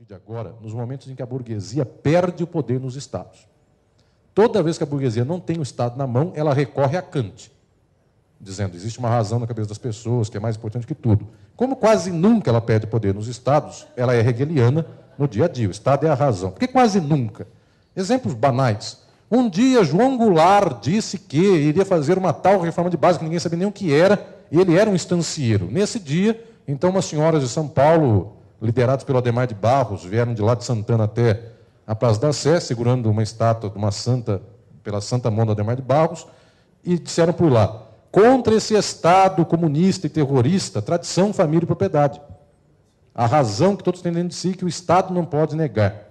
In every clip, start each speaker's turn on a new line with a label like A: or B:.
A: partir de agora, nos momentos em que a burguesia perde o poder nos estados. Toda vez que a burguesia não tem o Estado na mão, ela recorre a Kant, dizendo existe uma razão na cabeça das pessoas que é mais importante que tudo. Como quase nunca ela perde poder nos estados, ela é hegeliana no dia a dia. O Estado é a razão. Porque quase nunca. Exemplos banais. Um dia, João Goulart disse que iria fazer uma tal reforma de base que ninguém sabia nem o que era, e ele era um estancieiro. Nesse dia, então, umas senhoras de São Paulo, lideradas pelo Ademar de Barros, vieram de lá de Santana até a Praça da Sé, segurando uma estátua de uma santa, pela Santa Mão do Ademar de Barros, e disseram por lá: contra esse Estado comunista e terrorista, tradição, família e propriedade. A razão que todos têm dentro de si que o Estado não pode negar.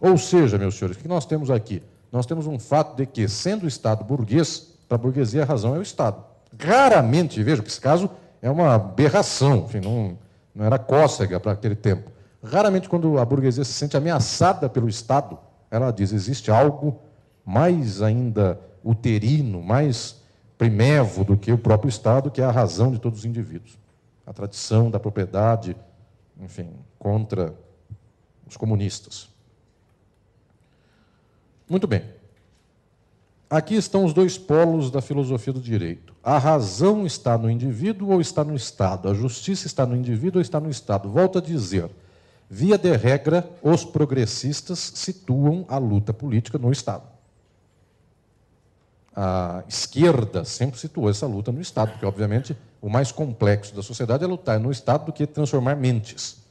A: Ou seja, meus senhores, o que nós temos aqui? Nós temos um fato de que, sendo o Estado burguês, para a burguesia a razão é o Estado. Raramente, veja que esse caso é uma aberração, enfim, não, não era cócega para aquele tempo. Raramente, quando a burguesia se sente ameaçada pelo Estado, ela diz: existe algo mais ainda uterino, mais primevo do que o próprio Estado, que é a razão de todos os indivíduos. A tradição da propriedade, enfim, contra os comunistas. Muito bem. Aqui estão os dois polos da filosofia do direito. A razão está no indivíduo ou está no Estado? A justiça está no indivíduo ou está no Estado? Volto a dizer: via de regra, os progressistas situam a luta política no Estado. A esquerda sempre situou essa luta no Estado, porque, obviamente, o mais complexo da sociedade é lutar no Estado do que transformar mentes.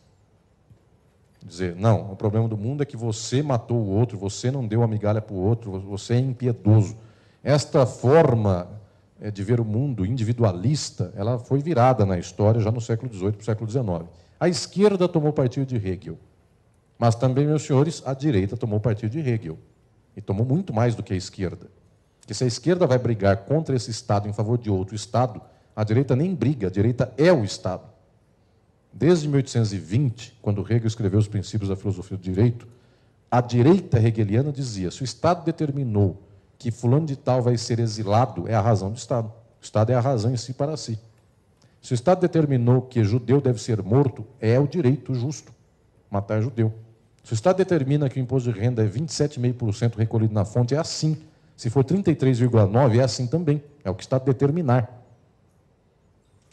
A: Dizer, não, o problema do mundo é que você matou o outro, você não deu a migalha para o outro, você é impiedoso. Esta forma eh, de ver o mundo individualista, ela foi virada na história já no século XVIII para o século XIX. A esquerda tomou partido de Hegel, mas também, meus senhores, a direita tomou partido de Hegel. E tomou muito mais do que a esquerda. Porque se a esquerda vai brigar contra esse Estado em favor de outro Estado, a direita nem briga, a direita é o Estado. Desde 1820, quando Hegel escreveu os princípios da filosofia do direito, a direita hegeliana dizia: se o Estado determinou que fulano de tal vai ser exilado, é a razão do Estado. O Estado é a razão em si para si. Se o Estado determinou que judeu deve ser morto, é o direito justo matar judeu. Se o Estado determina que o imposto de renda é 27,5% recolhido na fonte, é assim. Se for 33,9%, é assim também. É o que o Estado determinar.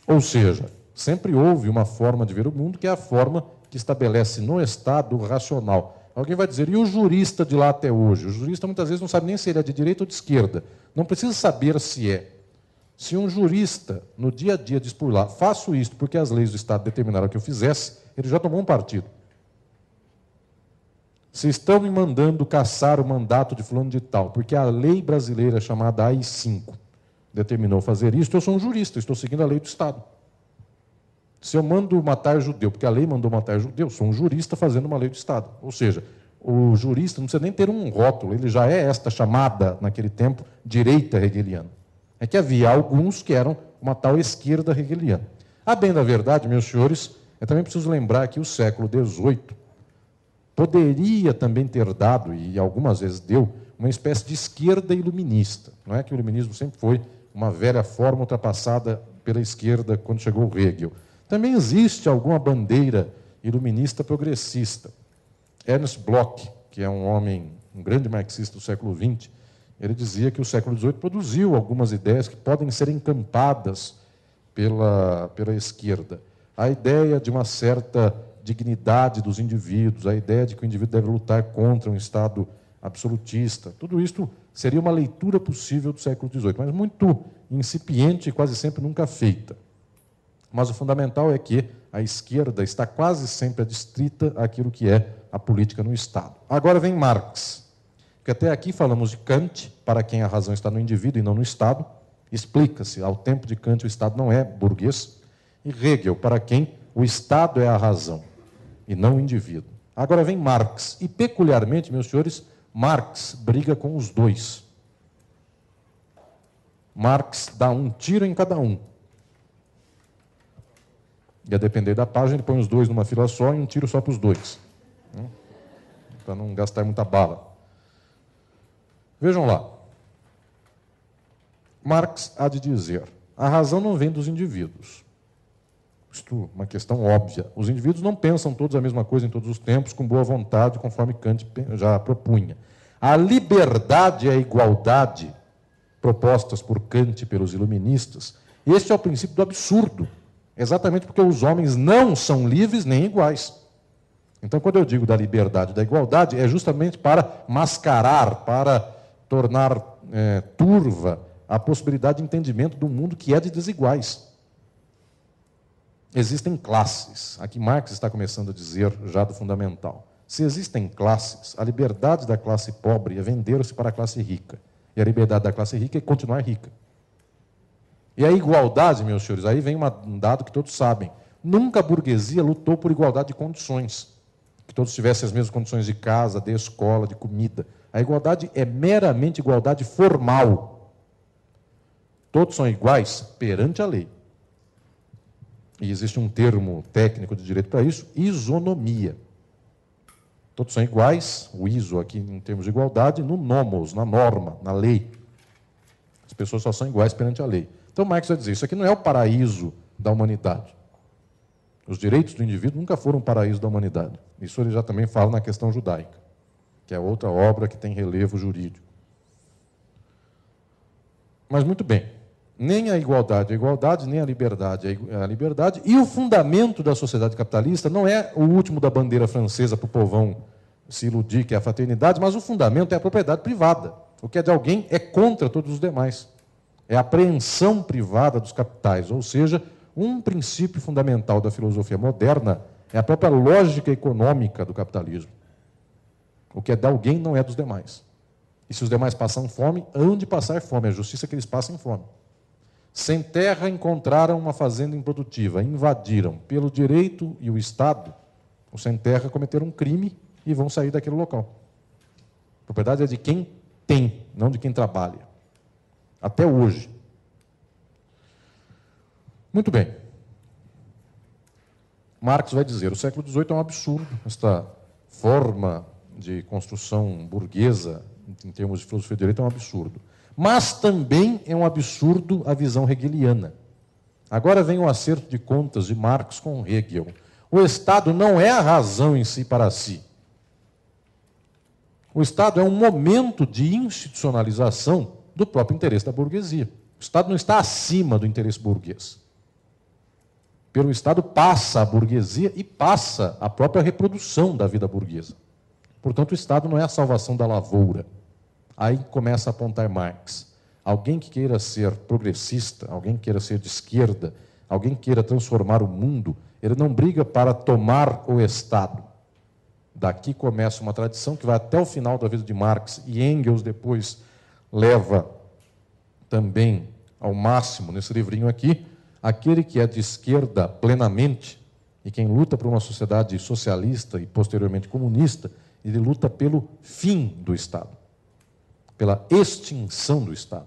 A: Ou seja, Sempre houve uma forma de ver o mundo que é a forma que estabelece no Estado racional. Alguém vai dizer, e o jurista de lá até hoje? O jurista muitas vezes não sabe nem se ele é de direita ou de esquerda. Não precisa saber se é. Se um jurista, no dia a dia, diz por lá, faço isto porque as leis do Estado determinaram que eu fizesse, ele já tomou um partido. Se estão me mandando caçar o mandato de fulano de tal, porque a lei brasileira chamada AI-5 determinou fazer isso, eu sou um jurista, estou seguindo a lei do Estado. Se eu mando matar judeu, porque a lei mandou matar judeu, sou um jurista fazendo uma lei do Estado. Ou seja, o jurista não precisa nem ter um rótulo, ele já é esta chamada, naquele tempo, direita hegeliana. É que havia alguns que eram uma tal esquerda hegeliana. A bem da verdade, meus senhores, é também preciso lembrar que o século XVIII poderia também ter dado, e algumas vezes deu, uma espécie de esquerda iluminista. Não é que o iluminismo sempre foi uma velha forma ultrapassada pela esquerda quando chegou o Hegel. Também existe alguma bandeira iluminista progressista. Ernst Bloch, que é um homem, um grande marxista do século XX, ele dizia que o século XVIII produziu algumas ideias que podem ser encampadas pela, pela esquerda. A ideia de uma certa dignidade dos indivíduos, a ideia de que o indivíduo deve lutar contra um Estado absolutista, tudo isso seria uma leitura possível do século XVIII, mas muito incipiente e quase sempre nunca feita. Mas o fundamental é que a esquerda está quase sempre adstrita àquilo que é a política no Estado. Agora vem Marx, que até aqui falamos de Kant, para quem a razão está no indivíduo e não no Estado. Explica-se, ao tempo de Kant, o Estado não é burguês. E Hegel, para quem o Estado é a razão e não o indivíduo. Agora vem Marx, e peculiarmente, meus senhores, Marx briga com os dois. Marx dá um tiro em cada um. E a depender da página, ele põe os dois numa fila só e um tiro só para os dois. Né? Para não gastar muita bala. Vejam lá. Marx há de dizer: a razão não vem dos indivíduos. Isto é uma questão óbvia. Os indivíduos não pensam todos a mesma coisa em todos os tempos, com boa vontade, conforme Kant já propunha. A liberdade e a igualdade propostas por Kant e pelos iluministas, este é o princípio do absurdo, exatamente porque os homens não são livres nem iguais. Então, quando eu digo da liberdade da igualdade, é justamente para mascarar, para tornar é, turva a possibilidade de entendimento do mundo que é de desiguais. Existem classes. Aqui Marx está começando a dizer já do fundamental. Se existem classes, a liberdade da classe pobre é vender-se para a classe rica. E a liberdade da classe rica é continuar rica. E a igualdade, meus senhores, aí vem um dado que todos sabem. Nunca a burguesia lutou por igualdade de condições. Que todos tivessem as mesmas condições de casa, de escola, de comida. A igualdade é meramente igualdade formal. Todos são iguais perante a lei. E existe um termo técnico de direito para isso, isonomia. Todos são iguais, o ISO aqui em termos de igualdade, no nomos, na norma, na lei. As pessoas só são iguais perante a lei. Então Marx vai dizer, isso aqui não é o paraíso da humanidade. Os direitos do indivíduo nunca foram o paraíso da humanidade. Isso ele já também fala na questão judaica, que é outra obra que tem relevo jurídico. Mas muito bem, nem a igualdade é igualdade, nem a liberdade é a liberdade. E o fundamento da sociedade capitalista não é o último da bandeira francesa para o povão se iludir, que é a fraternidade, mas o fundamento é a propriedade privada. O que é de alguém é contra todos os demais. É a apreensão privada dos capitais, ou seja, um princípio fundamental da filosofia moderna é a própria lógica econômica do capitalismo. O que é de alguém não é dos demais. E se os demais passam fome, hão de passar fome. É a justiça que eles passam fome. Sem terra encontraram uma fazenda improdutiva, invadiram pelo direito e o Estado. Os sem terra cometeram um crime e vão sair daquele local. A propriedade é de quem tem, não de quem trabalha. Até hoje. Muito bem. Marx vai dizer: o século XVIII é um absurdo, esta forma de construção burguesa, em termos de filosofia de direito, é um absurdo. Mas também é um absurdo a visão hegeliana. Agora vem o acerto de contas de Marx com Hegel. O Estado não é a razão em si para si. O Estado é um momento de institucionalização do próprio interesse da burguesia. O Estado não está acima do interesse burguês. Pelo Estado passa a burguesia e passa a própria reprodução da vida burguesa. Portanto, o Estado não é a salvação da lavoura. Aí começa a apontar Marx. Alguém que queira ser progressista, alguém que queira ser de esquerda, alguém que queira transformar o mundo, ele não briga para tomar o Estado. Daqui começa uma tradição que vai até o final da vida de Marx e Engels depois leva também ao máximo nesse livrinho aqui. Aquele que é de esquerda plenamente e quem luta por uma sociedade socialista e posteriormente comunista, ele luta pelo fim do Estado pela extinção do Estado.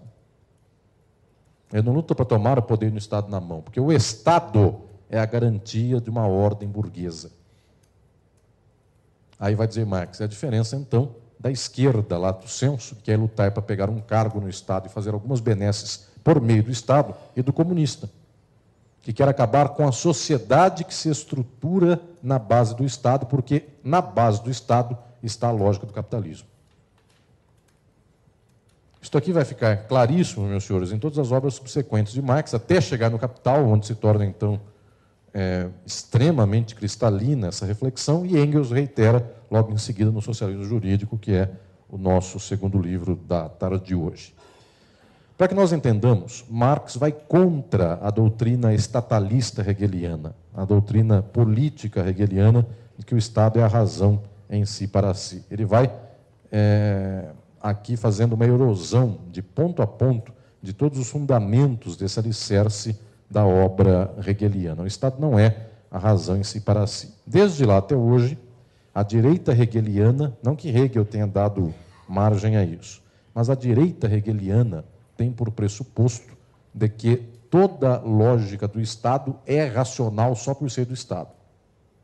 A: Ele não luta para tomar o poder do Estado na mão, porque o Estado é a garantia de uma ordem burguesa. Aí vai dizer Marx, é a diferença então da esquerda lá do censo, que é lutar para pegar um cargo no Estado e fazer algumas benesses por meio do Estado, e do comunista, que quer acabar com a sociedade que se estrutura na base do Estado, porque na base do Estado está a lógica do capitalismo. Isto aqui vai ficar claríssimo, meus senhores, em todas as obras subsequentes de Marx, até chegar no Capital, onde se torna, então, é, extremamente cristalina essa reflexão, e Engels reitera logo em seguida no Socialismo Jurídico, que é o nosso segundo livro da tarde de hoje. Para que nós entendamos, Marx vai contra a doutrina estatalista hegeliana, a doutrina política hegeliana de que o Estado é a razão em si para si. Ele vai é, aqui fazendo uma erosão de ponto a ponto de todos os fundamentos desse alicerce da obra hegeliana. O Estado não é a razão em si para si. Desde lá até hoje, a direita hegeliana, não que Hegel tenha dado margem a isso, mas a direita hegeliana tem por pressuposto de que toda lógica do Estado é racional só por ser do Estado.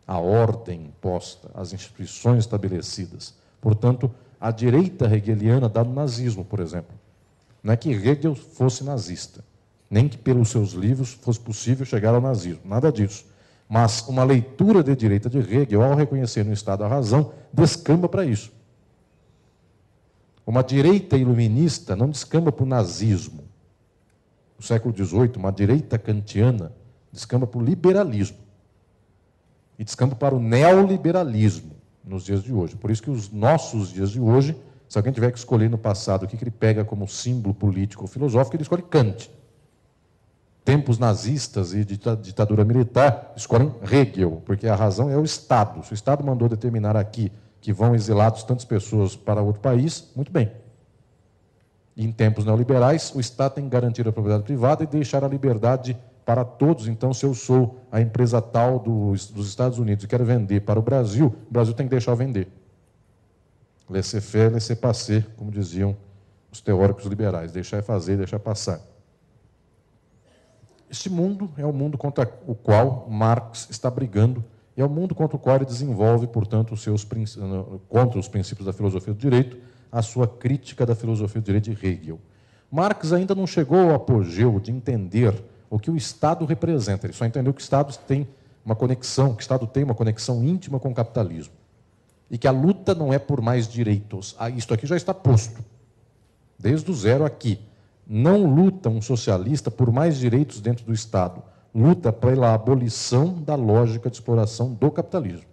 A: A ordem imposta, as instituições estabelecidas. Portanto, a direita hegeliana dá no nazismo, por exemplo. Não é que Hegel fosse nazista. Nem que pelos seus livros fosse possível chegar ao nazismo, nada disso. Mas uma leitura de direita de Hegel, ao reconhecer no Estado a razão, descamba para isso. Uma direita iluminista não descamba para o nazismo. No século XVIII, uma direita kantiana descamba para o liberalismo. E descamba para o neoliberalismo nos dias de hoje. Por isso que os nossos dias de hoje, se alguém tiver que escolher no passado o que ele pega como símbolo político ou filosófico, ele escolhe Kant. Tempos nazistas e ditadura militar, escolhem Hegel, porque a razão é o Estado. Se o Estado mandou determinar aqui que vão exilados tantas pessoas para outro país, muito bem. Em tempos neoliberais, o Estado tem que garantir a propriedade privada e deixar a liberdade para todos. Então, se eu sou a empresa tal dos, dos Estados Unidos e quero vender para o Brasil, o Brasil tem que deixar vender. Laissez-faire, laissez-passer, como diziam os teóricos liberais. Deixar fazer, deixar passar. Este mundo é o mundo contra o qual Marx está brigando e é o mundo contra o qual ele desenvolve, portanto, os seus contra os princípios da filosofia do direito, a sua crítica da filosofia do direito de Hegel. Marx ainda não chegou ao apogeu de entender o que o Estado representa. Ele só entendeu que o Estado tem uma conexão, que o Estado tem uma conexão íntima com o capitalismo. E que a luta não é por mais direitos. Ah, isto aqui já está posto. Desde o zero aqui. Não luta um socialista por mais direitos dentro do Estado. Luta pela abolição da lógica de exploração do capitalismo.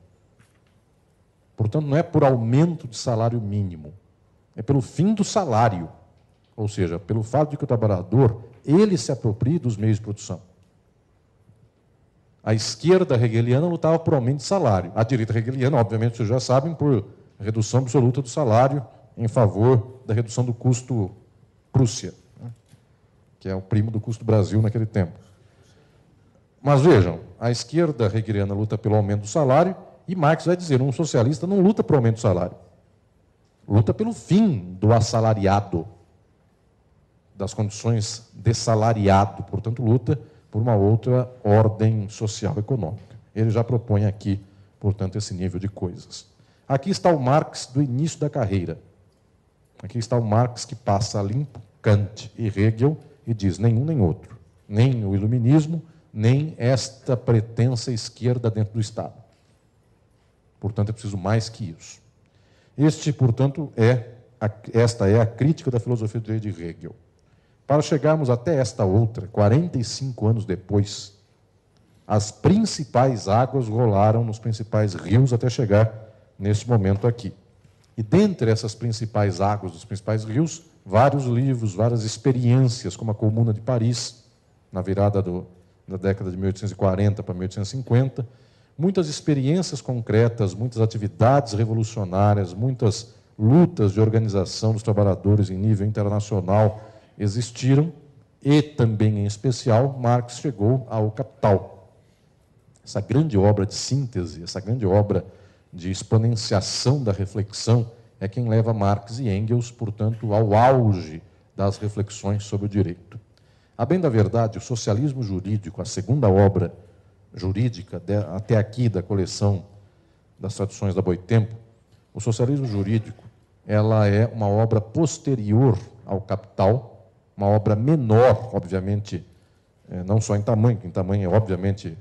A: Portanto, não é por aumento de salário mínimo. É pelo fim do salário. Ou seja, pelo fato de que o trabalhador ele se apropria dos meios de produção. A esquerda hegeliana lutava por aumento de salário. A direita hegeliana, obviamente, vocês já sabem, por redução absoluta do salário em favor da redução do custo Prússia? Que é o primo do custo Brasil naquele tempo. Mas vejam, a esquerda hegeliana luta pelo aumento do salário e Marx vai dizer: um socialista não luta pelo aumento do salário, luta pelo fim do assalariado das condições de salariado, portanto, luta por uma outra ordem social econômica. Ele já propõe aqui, portanto, esse nível de coisas. Aqui está o Marx do início da carreira. Aqui está o Marx que passa limpo Kant e Hegel e diz nenhum nem outro, nem o iluminismo, nem esta pretensa esquerda dentro do Estado. Portanto, é preciso mais que isso. Este, portanto, é a, esta é a crítica da filosofia de Hegel. Para chegarmos até esta outra, 45 anos depois, as principais águas rolaram nos principais rios até chegar nesse momento aqui. E dentre essas principais águas dos principais rios, vários livros, várias experiências, como a Comuna de Paris, na virada do, da década de 1840 para 1850, muitas experiências concretas, muitas atividades revolucionárias, muitas lutas de organização dos trabalhadores em nível internacional, existiram e também, em especial, Marx chegou ao Capital. Essa grande obra de síntese, essa grande obra de exponenciação da reflexão é quem leva Marx e Engels, portanto, ao auge das reflexões sobre o direito. A bem da verdade, o socialismo jurídico, a segunda obra jurídica de, até aqui da coleção das traduções da Boitempo, o socialismo jurídico, ela é uma obra posterior ao Capital, uma obra menor, obviamente, é, não só em tamanho, que em tamanho é, obviamente,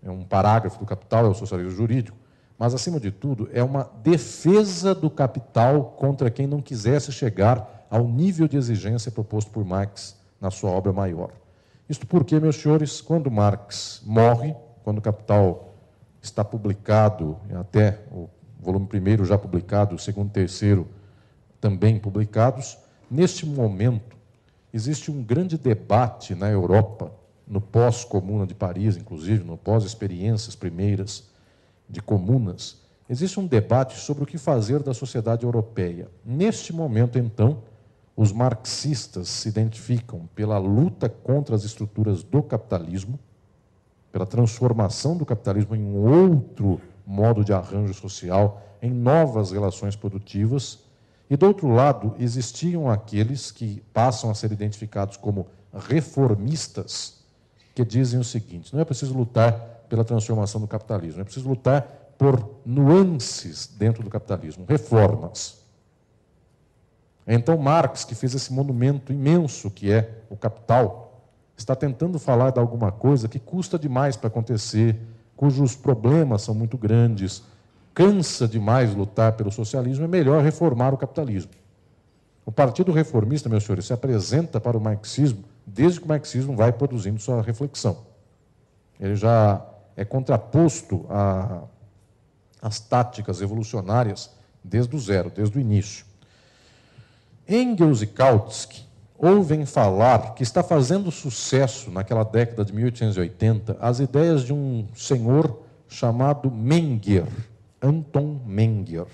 A: é um parágrafo do capital, é o socialismo jurídico, mas, acima de tudo, é uma defesa do capital contra quem não quisesse chegar ao nível de exigência proposto por Marx na sua obra maior. Isto porque, meus senhores, quando Marx morre, quando o Capital está publicado, até o volume primeiro já publicado, o segundo e terceiro também publicados, neste momento, Existe um grande debate na Europa, no pós-comuna de Paris, inclusive, no pós-experiências primeiras de comunas. Existe um debate sobre o que fazer da sociedade europeia. Neste momento, então, os marxistas se identificam pela luta contra as estruturas do capitalismo, pela transformação do capitalismo em um outro modo de arranjo social, em novas relações produtivas e do outro lado, existiam aqueles que passam a ser identificados como reformistas, que dizem o seguinte: não é preciso lutar pela transformação do capitalismo, é preciso lutar por nuances dentro do capitalismo, reformas. Então, Marx, que fez esse monumento imenso que é o Capital, está tentando falar de alguma coisa que custa demais para acontecer, cujos problemas são muito grandes, cansa demais lutar pelo socialismo, é melhor reformar o capitalismo. O Partido Reformista, meus senhores, se apresenta para o marxismo desde que o marxismo vai produzindo sua reflexão. Ele já é contraposto às táticas revolucionárias desde o zero, desde o início. Engels e Kautsky ouvem falar que está fazendo sucesso naquela década de 1880 as ideias de um senhor chamado Menger, Anton Menger.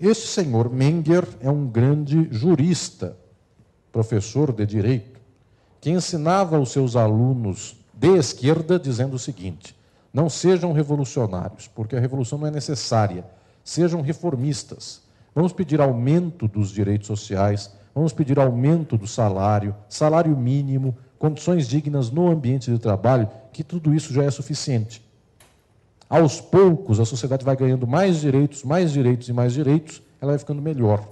A: Esse senhor Menger é um grande jurista, professor de direito, que ensinava aos seus alunos de esquerda dizendo o seguinte: não sejam revolucionários, porque a revolução não é necessária. Sejam reformistas. Vamos pedir aumento dos direitos sociais, vamos pedir aumento do salário, salário mínimo, condições dignas no ambiente de trabalho, que tudo isso já é suficiente. Aos poucos, a sociedade vai ganhando mais direitos, mais direitos e mais direitos, ela vai ficando melhor.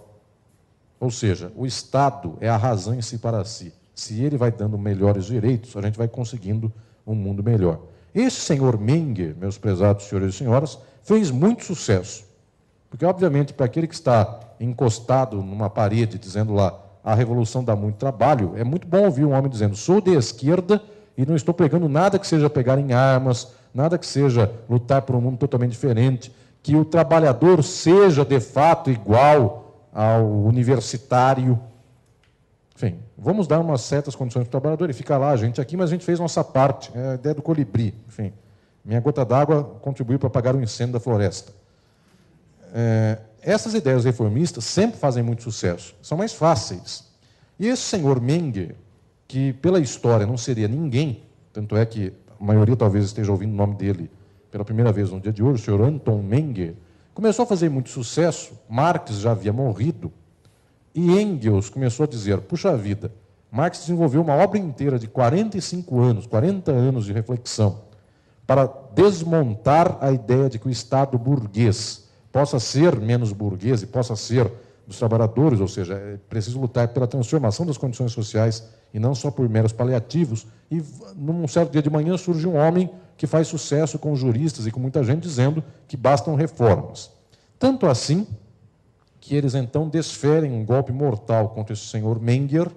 A: Ou seja, o Estado é a razão em si para si. Se ele vai dando melhores direitos, a gente vai conseguindo um mundo melhor. Esse senhor Menger, meus prezados senhores e senhoras, fez muito sucesso. Porque, obviamente, para aquele que está encostado numa parede dizendo lá a revolução dá muito trabalho, é muito bom ouvir um homem dizendo sou de esquerda e não estou pegando nada que seja pegar em armas, nada que seja lutar por um mundo totalmente diferente, que o trabalhador seja de fato igual ao universitário. Enfim, vamos dar umas certas condições para o trabalhador. Ele fica lá, a gente aqui, mas a gente fez nossa parte. É a ideia do colibri. Enfim, minha gota d'água contribuiu para apagar o incêndio da floresta. É, essas ideias reformistas sempre fazem muito sucesso, são mais fáceis. E esse senhor Menger, que pela história não seria ninguém, tanto é que a maioria talvez esteja ouvindo o nome dele pela primeira vez no dia de hoje, o senhor Anton Menger, começou a fazer muito sucesso, Marx já havia morrido, e Engels começou a dizer: puxa vida, Marx desenvolveu uma obra inteira de 45 anos, 40 anos de reflexão, para desmontar a ideia de que o Estado burguês possa ser menos burguês e possa ser dos trabalhadores, ou seja, é preciso lutar pela transformação das condições sociais e não só por meros paliativos. E num certo dia de manhã surge um homem que faz sucesso com juristas e com muita gente dizendo que bastam reformas. Tanto assim que eles então desferem um golpe mortal contra esse senhor Menger,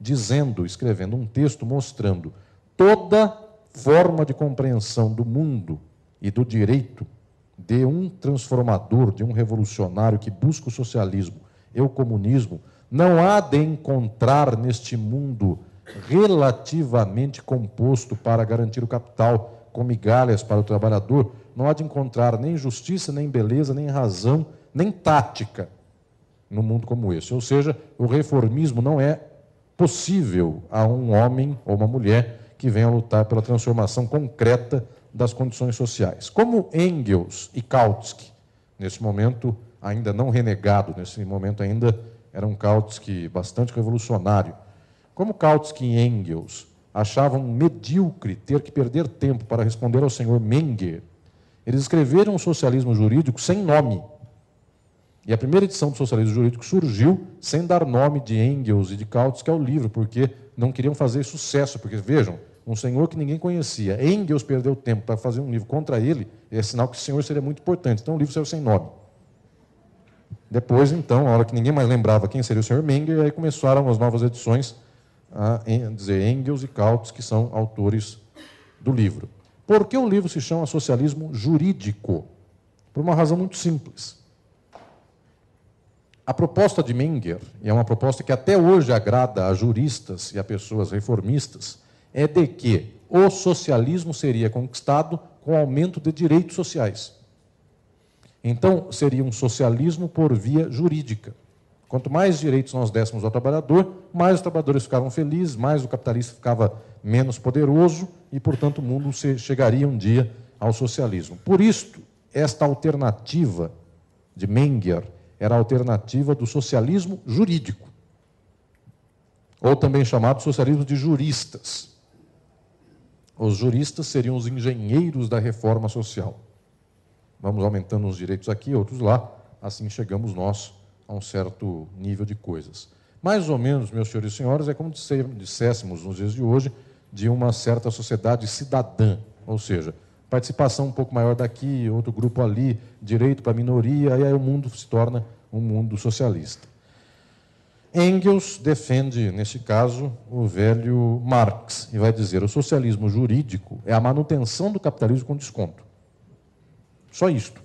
A: dizendo, escrevendo um texto mostrando toda forma de compreensão do mundo e do direito de um transformador, de um revolucionário que busca o socialismo e o comunismo, não há de encontrar neste mundo relativamente composto para garantir o capital com migalhas para o trabalhador, não há de encontrar nem justiça, nem beleza, nem razão, nem tática no mundo como esse. Ou seja, o reformismo não é possível a um homem ou uma mulher que venha lutar pela transformação concreta das condições sociais. Como Engels e Kautsky, nesse momento ainda não renegado, nesse momento ainda era um Kautsky bastante revolucionário. Como Kautsky e Engels achavam medíocre ter que perder tempo para responder ao senhor Menger, eles escreveram o socialismo jurídico sem nome. E a primeira edição do socialismo jurídico surgiu sem dar nome de Engels e de Kautsky ao livro, porque não queriam fazer sucesso, porque vejam, um senhor que ninguém conhecia. Engels perdeu tempo para fazer um livro contra ele, é sinal que esse senhor seria muito importante. Então o livro saiu sem nome. Depois, então, a hora que ninguém mais lembrava quem seria o senhor Menger, aí começaram as novas edições a dizer Engels e Kautsky, que são autores do livro. Por que o livro se chama Socialismo Jurídico? Por uma razão muito simples. A proposta de Menger, e é uma proposta que até hoje agrada a juristas e a pessoas reformistas, é de que o socialismo seria conquistado com aumento de direitos sociais. Então, seria um socialismo por via jurídica. Quanto mais direitos nós dessemos ao trabalhador, mais os trabalhadores ficavam felizes, mais o capitalista ficava menos poderoso e, portanto, o mundo chegaria um dia ao socialismo. Por isto, esta alternativa de Menger era a alternativa do socialismo jurídico, ou também chamado socialismo de juristas. Os juristas seriam os engenheiros da reforma social. Vamos aumentando os direitos aqui, outros lá, assim chegamos nós a um certo nível de coisas. Mais ou menos, meus senhores e senhoras, é como disséssemos nos dias de hoje, de uma certa sociedade cidadã, ou seja, participação um pouco maior daqui, outro grupo ali, direito para minoria, e aí o mundo se torna um mundo socialista. Engels defende, neste caso, o velho Marx e vai dizer: o socialismo jurídico é a manutenção do capitalismo com desconto. Só isto.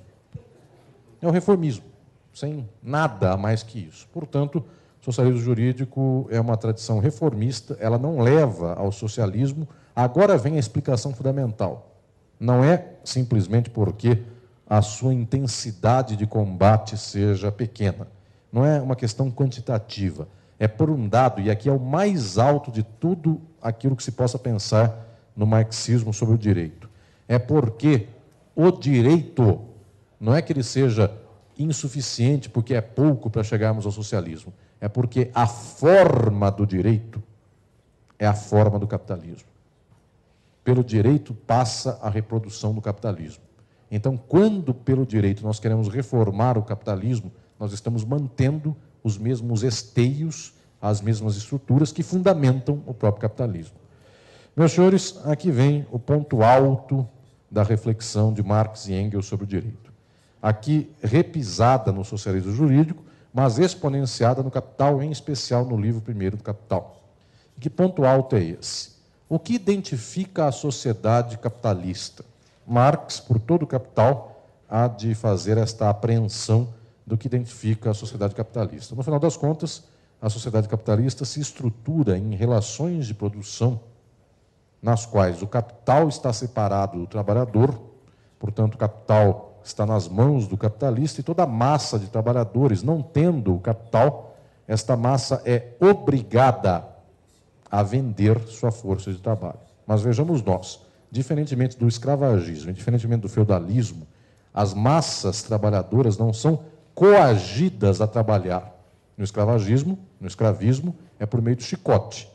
A: É o reformismo, sem nada a mais que isso. Portanto, o socialismo jurídico é uma tradição reformista, ela não leva ao socialismo. Agora vem a explicação fundamental. Não é simplesmente porque a sua intensidade de combate seja pequena. Não é uma questão quantitativa. É por um dado, e aqui é o mais alto de tudo aquilo que se possa pensar no marxismo sobre o direito. É porque o direito não é que ele seja insuficiente porque é pouco para chegarmos ao socialismo. É porque a forma do direito é a forma do capitalismo pelo direito passa a reprodução do capitalismo. Então, quando pelo direito nós queremos reformar o capitalismo, nós estamos mantendo os mesmos esteios, as mesmas estruturas que fundamentam o próprio capitalismo. Meus senhores, aqui vem o ponto alto da reflexão de Marx e Engels sobre o direito. Aqui repisada no socialismo jurídico, mas exponenciada no Capital, em especial no livro primeiro do Capital. que ponto alto é esse? O que identifica a sociedade capitalista? Marx, por todo o capital, há de fazer esta apreensão do que identifica a sociedade capitalista. No final das contas, a sociedade capitalista se estrutura em relações de produção nas quais o capital está separado do trabalhador, portanto, o capital está nas mãos do capitalista e toda a massa de trabalhadores, não tendo o capital, esta massa é obrigada a vender sua força de trabalho. Mas vejamos nós, diferentemente do escravagismo, diferentemente do feudalismo, as massas trabalhadoras não são coagidas a trabalhar. No escravagismo, no escravismo, é por meio do chicote.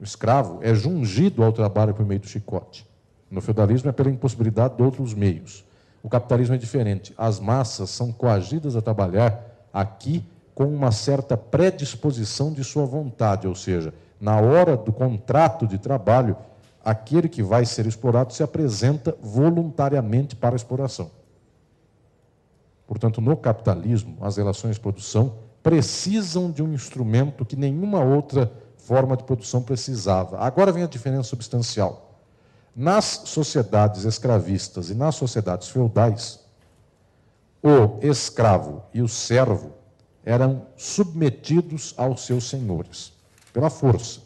A: O escravo é jungido ao trabalho por meio do chicote. No feudalismo é pela impossibilidade de outros meios. O capitalismo é diferente. As massas são coagidas a trabalhar aqui com uma certa predisposição de sua vontade, ou seja, na hora do contrato de trabalho, aquele que vai ser explorado se apresenta voluntariamente para a exploração. Portanto, no capitalismo, as relações de produção precisam de um instrumento que nenhuma outra forma de produção precisava. Agora vem a diferença substancial. Nas sociedades escravistas e nas sociedades feudais, o escravo e o servo eram submetidos aos seus senhores pela força.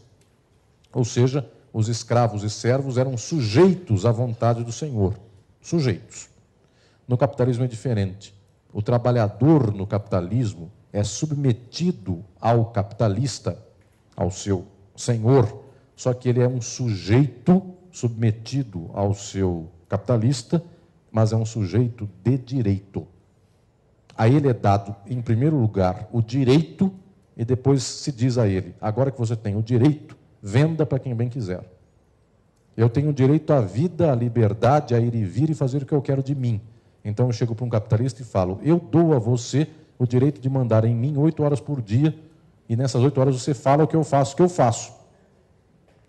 A: Ou seja, os escravos e servos eram sujeitos à vontade do Senhor. Sujeitos. No capitalismo é diferente. O trabalhador no capitalismo é submetido ao capitalista, ao seu senhor, só que ele é um sujeito submetido ao seu capitalista, mas é um sujeito de direito. A ele é dado, em primeiro lugar, o direito e depois se diz a ele: agora que você tem o direito, venda para quem bem quiser. Eu tenho direito à vida, à liberdade, a ir e vir e fazer o que eu quero de mim. Então eu chego para um capitalista e falo: eu dou a você o direito de mandar em mim oito horas por dia, e nessas oito horas você fala o que eu faço, o que eu faço.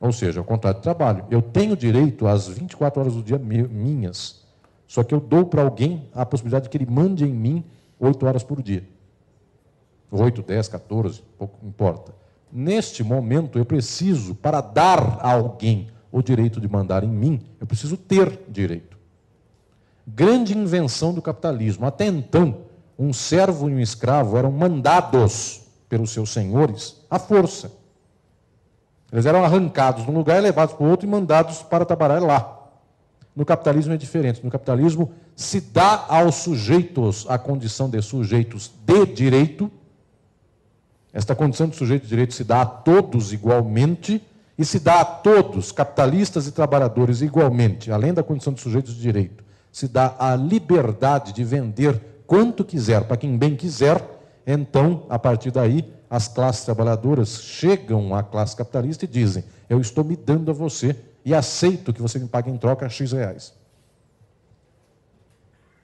A: Ou seja, o contrato de trabalho. Eu tenho direito às 24 horas do dia minhas, só que eu dou para alguém a possibilidade de que ele mande em mim oito horas por dia. 8, 10, 14, pouco importa. Neste momento, eu preciso, para dar a alguém o direito de mandar em mim, eu preciso ter direito. Grande invenção do capitalismo. Até então, um servo e um escravo eram mandados pelos seus senhores à força. Eles eram arrancados de um lugar, levados para o outro e mandados para trabalhar lá. No capitalismo é diferente. No capitalismo se dá aos sujeitos a condição de sujeitos de direito esta condição de sujeito de direito se dá a todos igualmente e se dá a todos, capitalistas e trabalhadores, igualmente, além da condição de sujeitos de direito. Se dá a liberdade de vender quanto quiser, para quem bem quiser. Então, a partir daí, as classes trabalhadoras chegam à classe capitalista e dizem: Eu estou me dando a você e aceito que você me pague em troca X reais.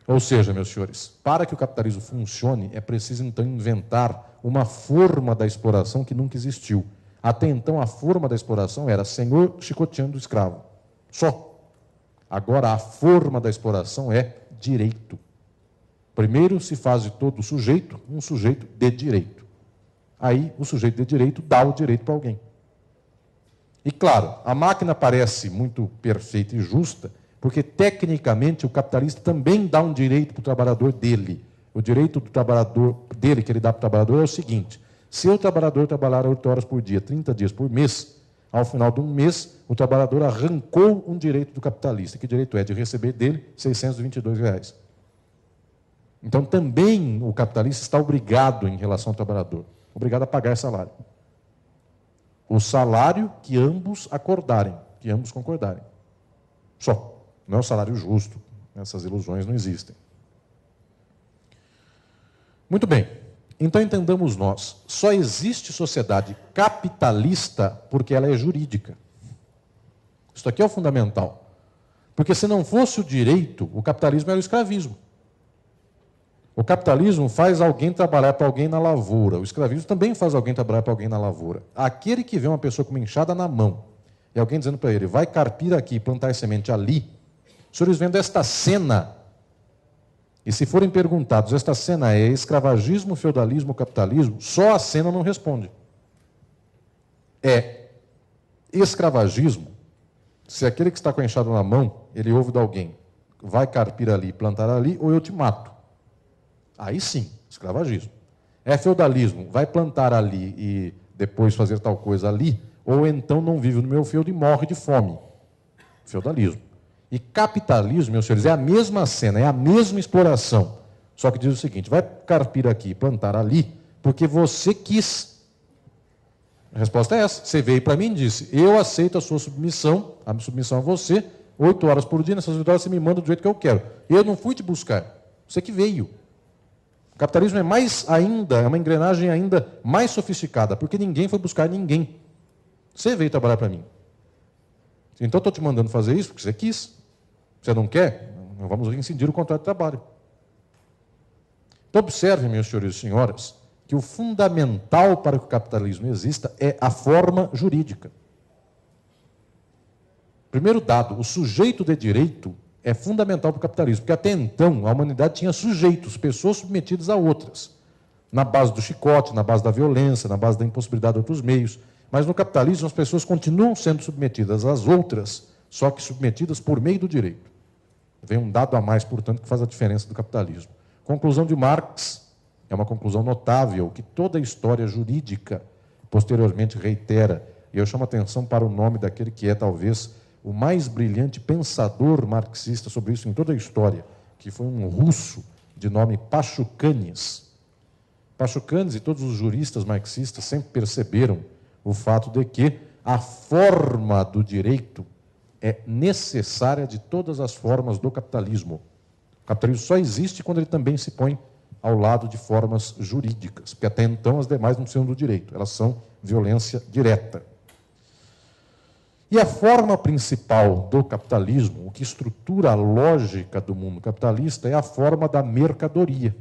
A: Ou seja, meus senhores, para que o capitalismo funcione, é preciso então inventar uma forma da exploração que nunca existiu. Até então, a forma da exploração era senhor chicoteando o escravo. Só. Agora, a forma da exploração é direito. Primeiro se faz de todo sujeito um sujeito de direito. Aí, o sujeito de direito dá o direito para alguém. E claro, a máquina parece muito perfeita e justa, porque tecnicamente o capitalista também dá um direito para o trabalhador dele. O direito do trabalhador dele que ele dá para o trabalhador é o seguinte: se o trabalhador trabalhar 8 horas por dia, 30 dias por mês, ao final um mês, o trabalhador arrancou um direito do capitalista. Que direito é? De receber dele 622 reais. Então também o capitalista está obrigado em relação ao trabalhador, obrigado a pagar salário. O salário que ambos acordarem, que ambos concordarem. Só. Não é o salário justo. Essas ilusões não existem. Muito bem. Então entendamos nós, só existe sociedade capitalista porque ela é jurídica. Isso aqui é o fundamental. Porque se não fosse o direito, o capitalismo era o escravismo. O capitalismo faz alguém trabalhar para alguém na lavoura. O escravismo também faz alguém trabalhar para alguém na lavoura. Aquele que vê uma pessoa com uma enxada na mão e alguém dizendo para ele, vai carpir aqui, plantar semente ali. Os senhores vendo esta cena e se forem perguntados, esta cena é escravagismo, feudalismo, capitalismo? Só a cena não responde. É escravagismo se aquele que está com a enxada na mão, ele ouve de alguém, vai carpir ali, plantar ali, ou eu te mato. Aí sim, escravagismo. É feudalismo, vai plantar ali e depois fazer tal coisa ali, ou então não vive no meu feudo e morre de fome. Feudalismo. E capitalismo, meus senhores, é a mesma cena, é a mesma exploração. Só que diz o seguinte: vai carpir aqui, plantar ali, porque você quis. A resposta é essa. Você veio para mim e disse: Eu aceito a sua submissão, a minha submissão a você, oito horas por dia, nessas oito horas você me manda do jeito que eu quero. Eu não fui te buscar, você que veio. O capitalismo é mais ainda, é uma engrenagem ainda mais sofisticada, porque ninguém foi buscar ninguém. Você veio trabalhar para mim. Então estou te mandando fazer isso porque você quis. Você não quer? Não vamos reincidir o contrato de trabalho. Então, observem, meus senhores e senhoras, que o fundamental para que o capitalismo exista é a forma jurídica. Primeiro dado, o sujeito de direito é fundamental para o capitalismo, porque até então a humanidade tinha sujeitos, pessoas submetidas a outras, na base do chicote, na base da violência, na base da impossibilidade de outros meios. Mas no capitalismo as pessoas continuam sendo submetidas às outras, só que submetidas por meio do direito. Vem um dado a mais, portanto, que faz a diferença do capitalismo. Conclusão de Marx é uma conclusão notável que toda a história jurídica posteriormente reitera. E eu chamo atenção para o nome daquele que é talvez o mais brilhante pensador marxista sobre isso em toda a história, que foi um russo de nome Pachucanes. Pachucanes e todos os juristas marxistas sempre perceberam o fato de que a forma do direito é necessária de todas as formas do capitalismo. O capitalismo só existe quando ele também se põe ao lado de formas jurídicas, porque até então as demais não são do direito, elas são violência direta. E a forma principal do capitalismo, o que estrutura a lógica do mundo capitalista, é a forma da mercadoria.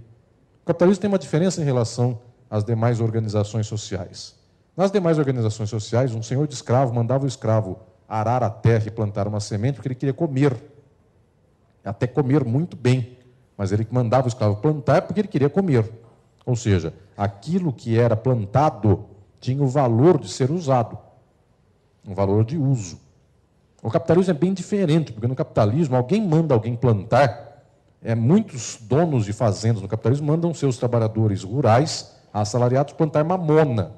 A: O capitalismo tem uma diferença em relação às demais organizações sociais. Nas demais organizações sociais, um senhor de escravo mandava o escravo arar a terra e plantar uma semente porque ele queria comer. Até comer muito bem. Mas ele mandava o escravo plantar porque ele queria comer. Ou seja, aquilo que era plantado tinha o valor de ser usado um valor de uso. O capitalismo é bem diferente, porque no capitalismo alguém manda alguém plantar. É, muitos donos de fazendas no capitalismo mandam seus trabalhadores rurais, assalariados, plantar mamona.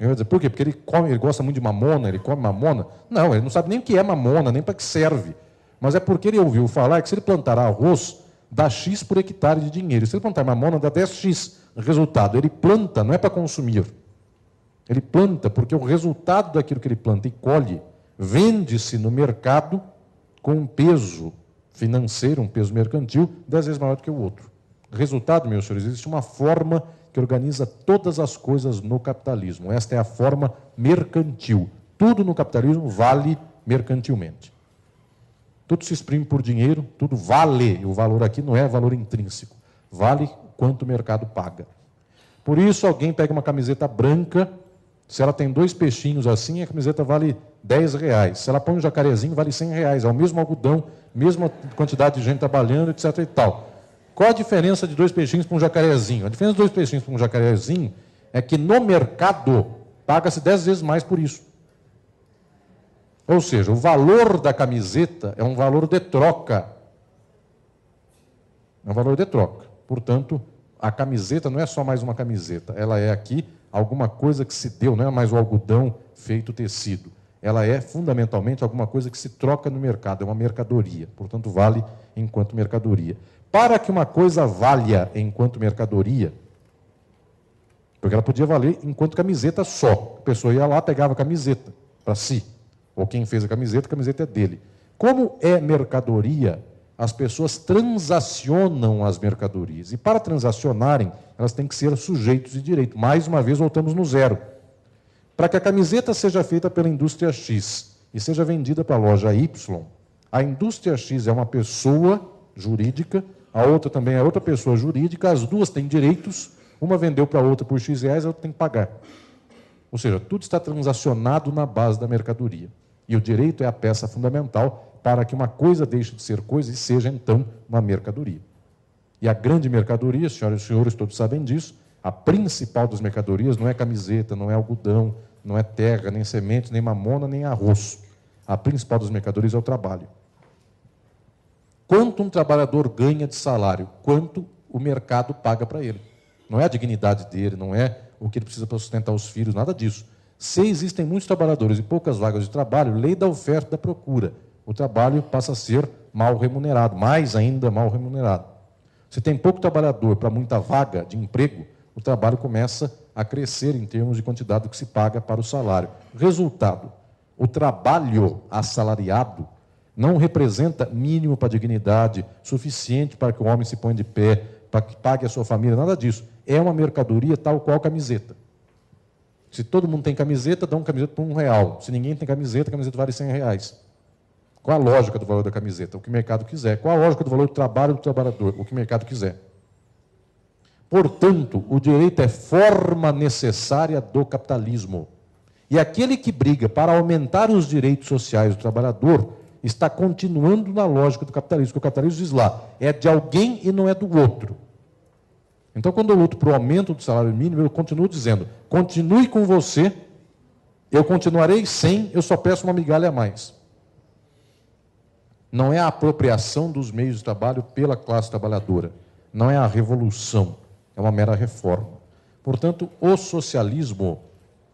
A: Eu dizer, por quê? Porque ele come, ele gosta muito de mamona, ele come mamona? Não, ele não sabe nem o que é mamona, nem para que serve. Mas é porque ele ouviu falar que se ele plantar arroz, dá X por hectare de dinheiro. Se ele plantar mamona, dá 10X. Resultado, ele planta, não é para consumir. Ele planta porque o resultado daquilo que ele planta e colhe vende-se no mercado com um peso financeiro, um peso mercantil, dez vezes maior do que o outro. Resultado, meus senhores, existe uma forma que organiza todas as coisas no capitalismo. Esta é a forma mercantil. Tudo no capitalismo vale mercantilmente. Tudo se exprime por dinheiro, tudo vale. O valor aqui não é valor intrínseco. Vale quanto o mercado paga. Por isso, alguém pega uma camiseta branca Se ela tem dois peixinhos assim, a camiseta vale 10 reais. Se ela põe um jacarezinho, vale 100 reais. É o mesmo algodão, mesma quantidade de gente trabalhando, etc. e tal. Qual a diferença de dois peixinhos para um jacarezinho? A diferença de dois peixinhos para um jacarezinho é que no mercado paga-se 10 vezes mais por isso. Ou seja, o valor da camiseta é um valor de troca. É um valor de troca. Portanto, a camiseta não é só mais uma camiseta, ela é aqui alguma coisa que se deu, não é mais o algodão feito tecido. Ela é fundamentalmente alguma coisa que se troca no mercado, é uma mercadoria, portanto, vale enquanto mercadoria. Para que uma coisa valha enquanto mercadoria, porque ela podia valer enquanto camiseta só. A pessoa ia lá, pegava a camiseta para si. Ou quem fez a camiseta, a camiseta é dele. Como é mercadoria, as pessoas transacionam as mercadorias. E para transacionarem, elas têm que ser sujeitos de direito. Mais uma vez, voltamos no zero. Para que a camiseta seja feita pela indústria X e seja vendida para a loja Y, a indústria X é uma pessoa jurídica, a outra também é outra pessoa jurídica, as duas têm direitos, uma vendeu para a outra por X reais, a outra tem que pagar. Ou seja, tudo está transacionado na base da mercadoria. E o direito é a peça fundamental para que uma coisa deixe de ser coisa e seja, então, uma mercadoria. E a grande mercadoria, senhoras e senhores, todos sabem disso, a principal das mercadorias não é camiseta, não é algodão, não é terra, nem semente, nem mamona, nem arroz. A principal das mercadorias é o trabalho. Quanto um trabalhador ganha de salário? Quanto o mercado paga para ele? Não é a dignidade dele, não é o que ele precisa para sustentar os filhos, nada disso. Se existem muitos trabalhadores e poucas vagas de trabalho, lei da oferta e da procura o trabalho passa a ser mal remunerado, mais ainda mal remunerado. Se tem pouco trabalhador para muita vaga de emprego, o trabalho começa a crescer em termos de quantidade que se paga para o salário. Resultado: o trabalho assalariado não representa mínimo para dignidade, suficiente para que o homem se ponha de pé, para que pague a sua família, nada disso. É uma mercadoria tal qual camiseta. Se todo mundo tem camiseta, dá uma camiseta por um real. Se ninguém tem camiseta, a camiseta vale 100 reais. Qual a lógica do valor da camiseta? O que o mercado quiser. Qual a lógica do valor do trabalho do trabalhador? O que o mercado quiser. Portanto, o direito é forma necessária do capitalismo. E aquele que briga para aumentar os direitos sociais do trabalhador está continuando na lógica do capitalismo, porque o capitalismo diz lá, é de alguém e não é do outro. Então, quando eu luto para o aumento do salário mínimo, eu continuo dizendo: continue com você, eu continuarei sem, eu só peço uma migalha a mais não é a apropriação dos meios de trabalho pela classe trabalhadora, não é a revolução, é uma mera reforma. Portanto, o socialismo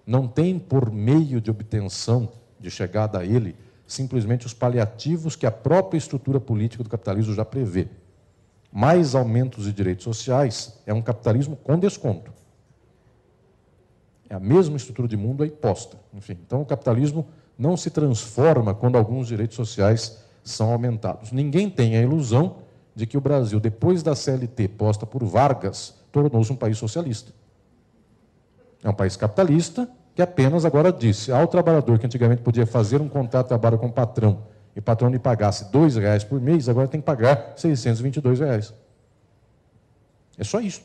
A: não tem por meio de obtenção, de chegada a ele, simplesmente os paliativos que a própria estrutura política do capitalismo já prevê. Mais aumentos de direitos sociais é um capitalismo com desconto. É a mesma estrutura de mundo aí posta. Enfim, então o capitalismo não se transforma quando alguns direitos sociais são aumentados. Ninguém tem a ilusão de que o Brasil, depois da CLT posta por Vargas, tornou-se um país socialista. É um país capitalista que apenas agora disse ao trabalhador que antigamente podia fazer um contrato de trabalho com o patrão e o patrão lhe pagasse dois reais por mês, agora tem que pagar 622 reais. É só isso.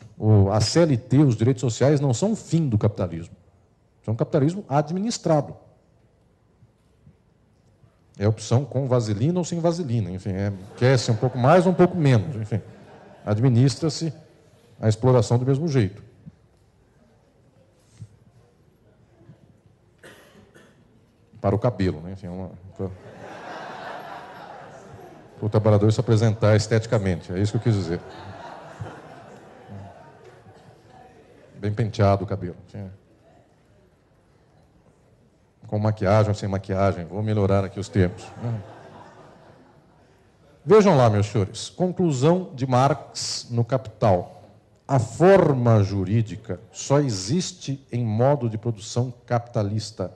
A: A CLT, os direitos sociais, não são o fim do capitalismo. São um capitalismo administrado. É opção com vaselina ou sem vaselina. Enfim, é, quer-se um pouco mais ou um pouco menos. Enfim, administra-se a exploração do mesmo jeito. Para o cabelo, né? Enfim, é uma, para, o trabalhador se apresentar esteticamente. É isso que eu quis dizer. Bem penteado o cabelo. Enfim, é com maquiagem ou sem maquiagem. Vou melhorar aqui os termos. Vejam lá, meus senhores. Conclusão de Marx no Capital. A forma jurídica só existe em modo de produção capitalista.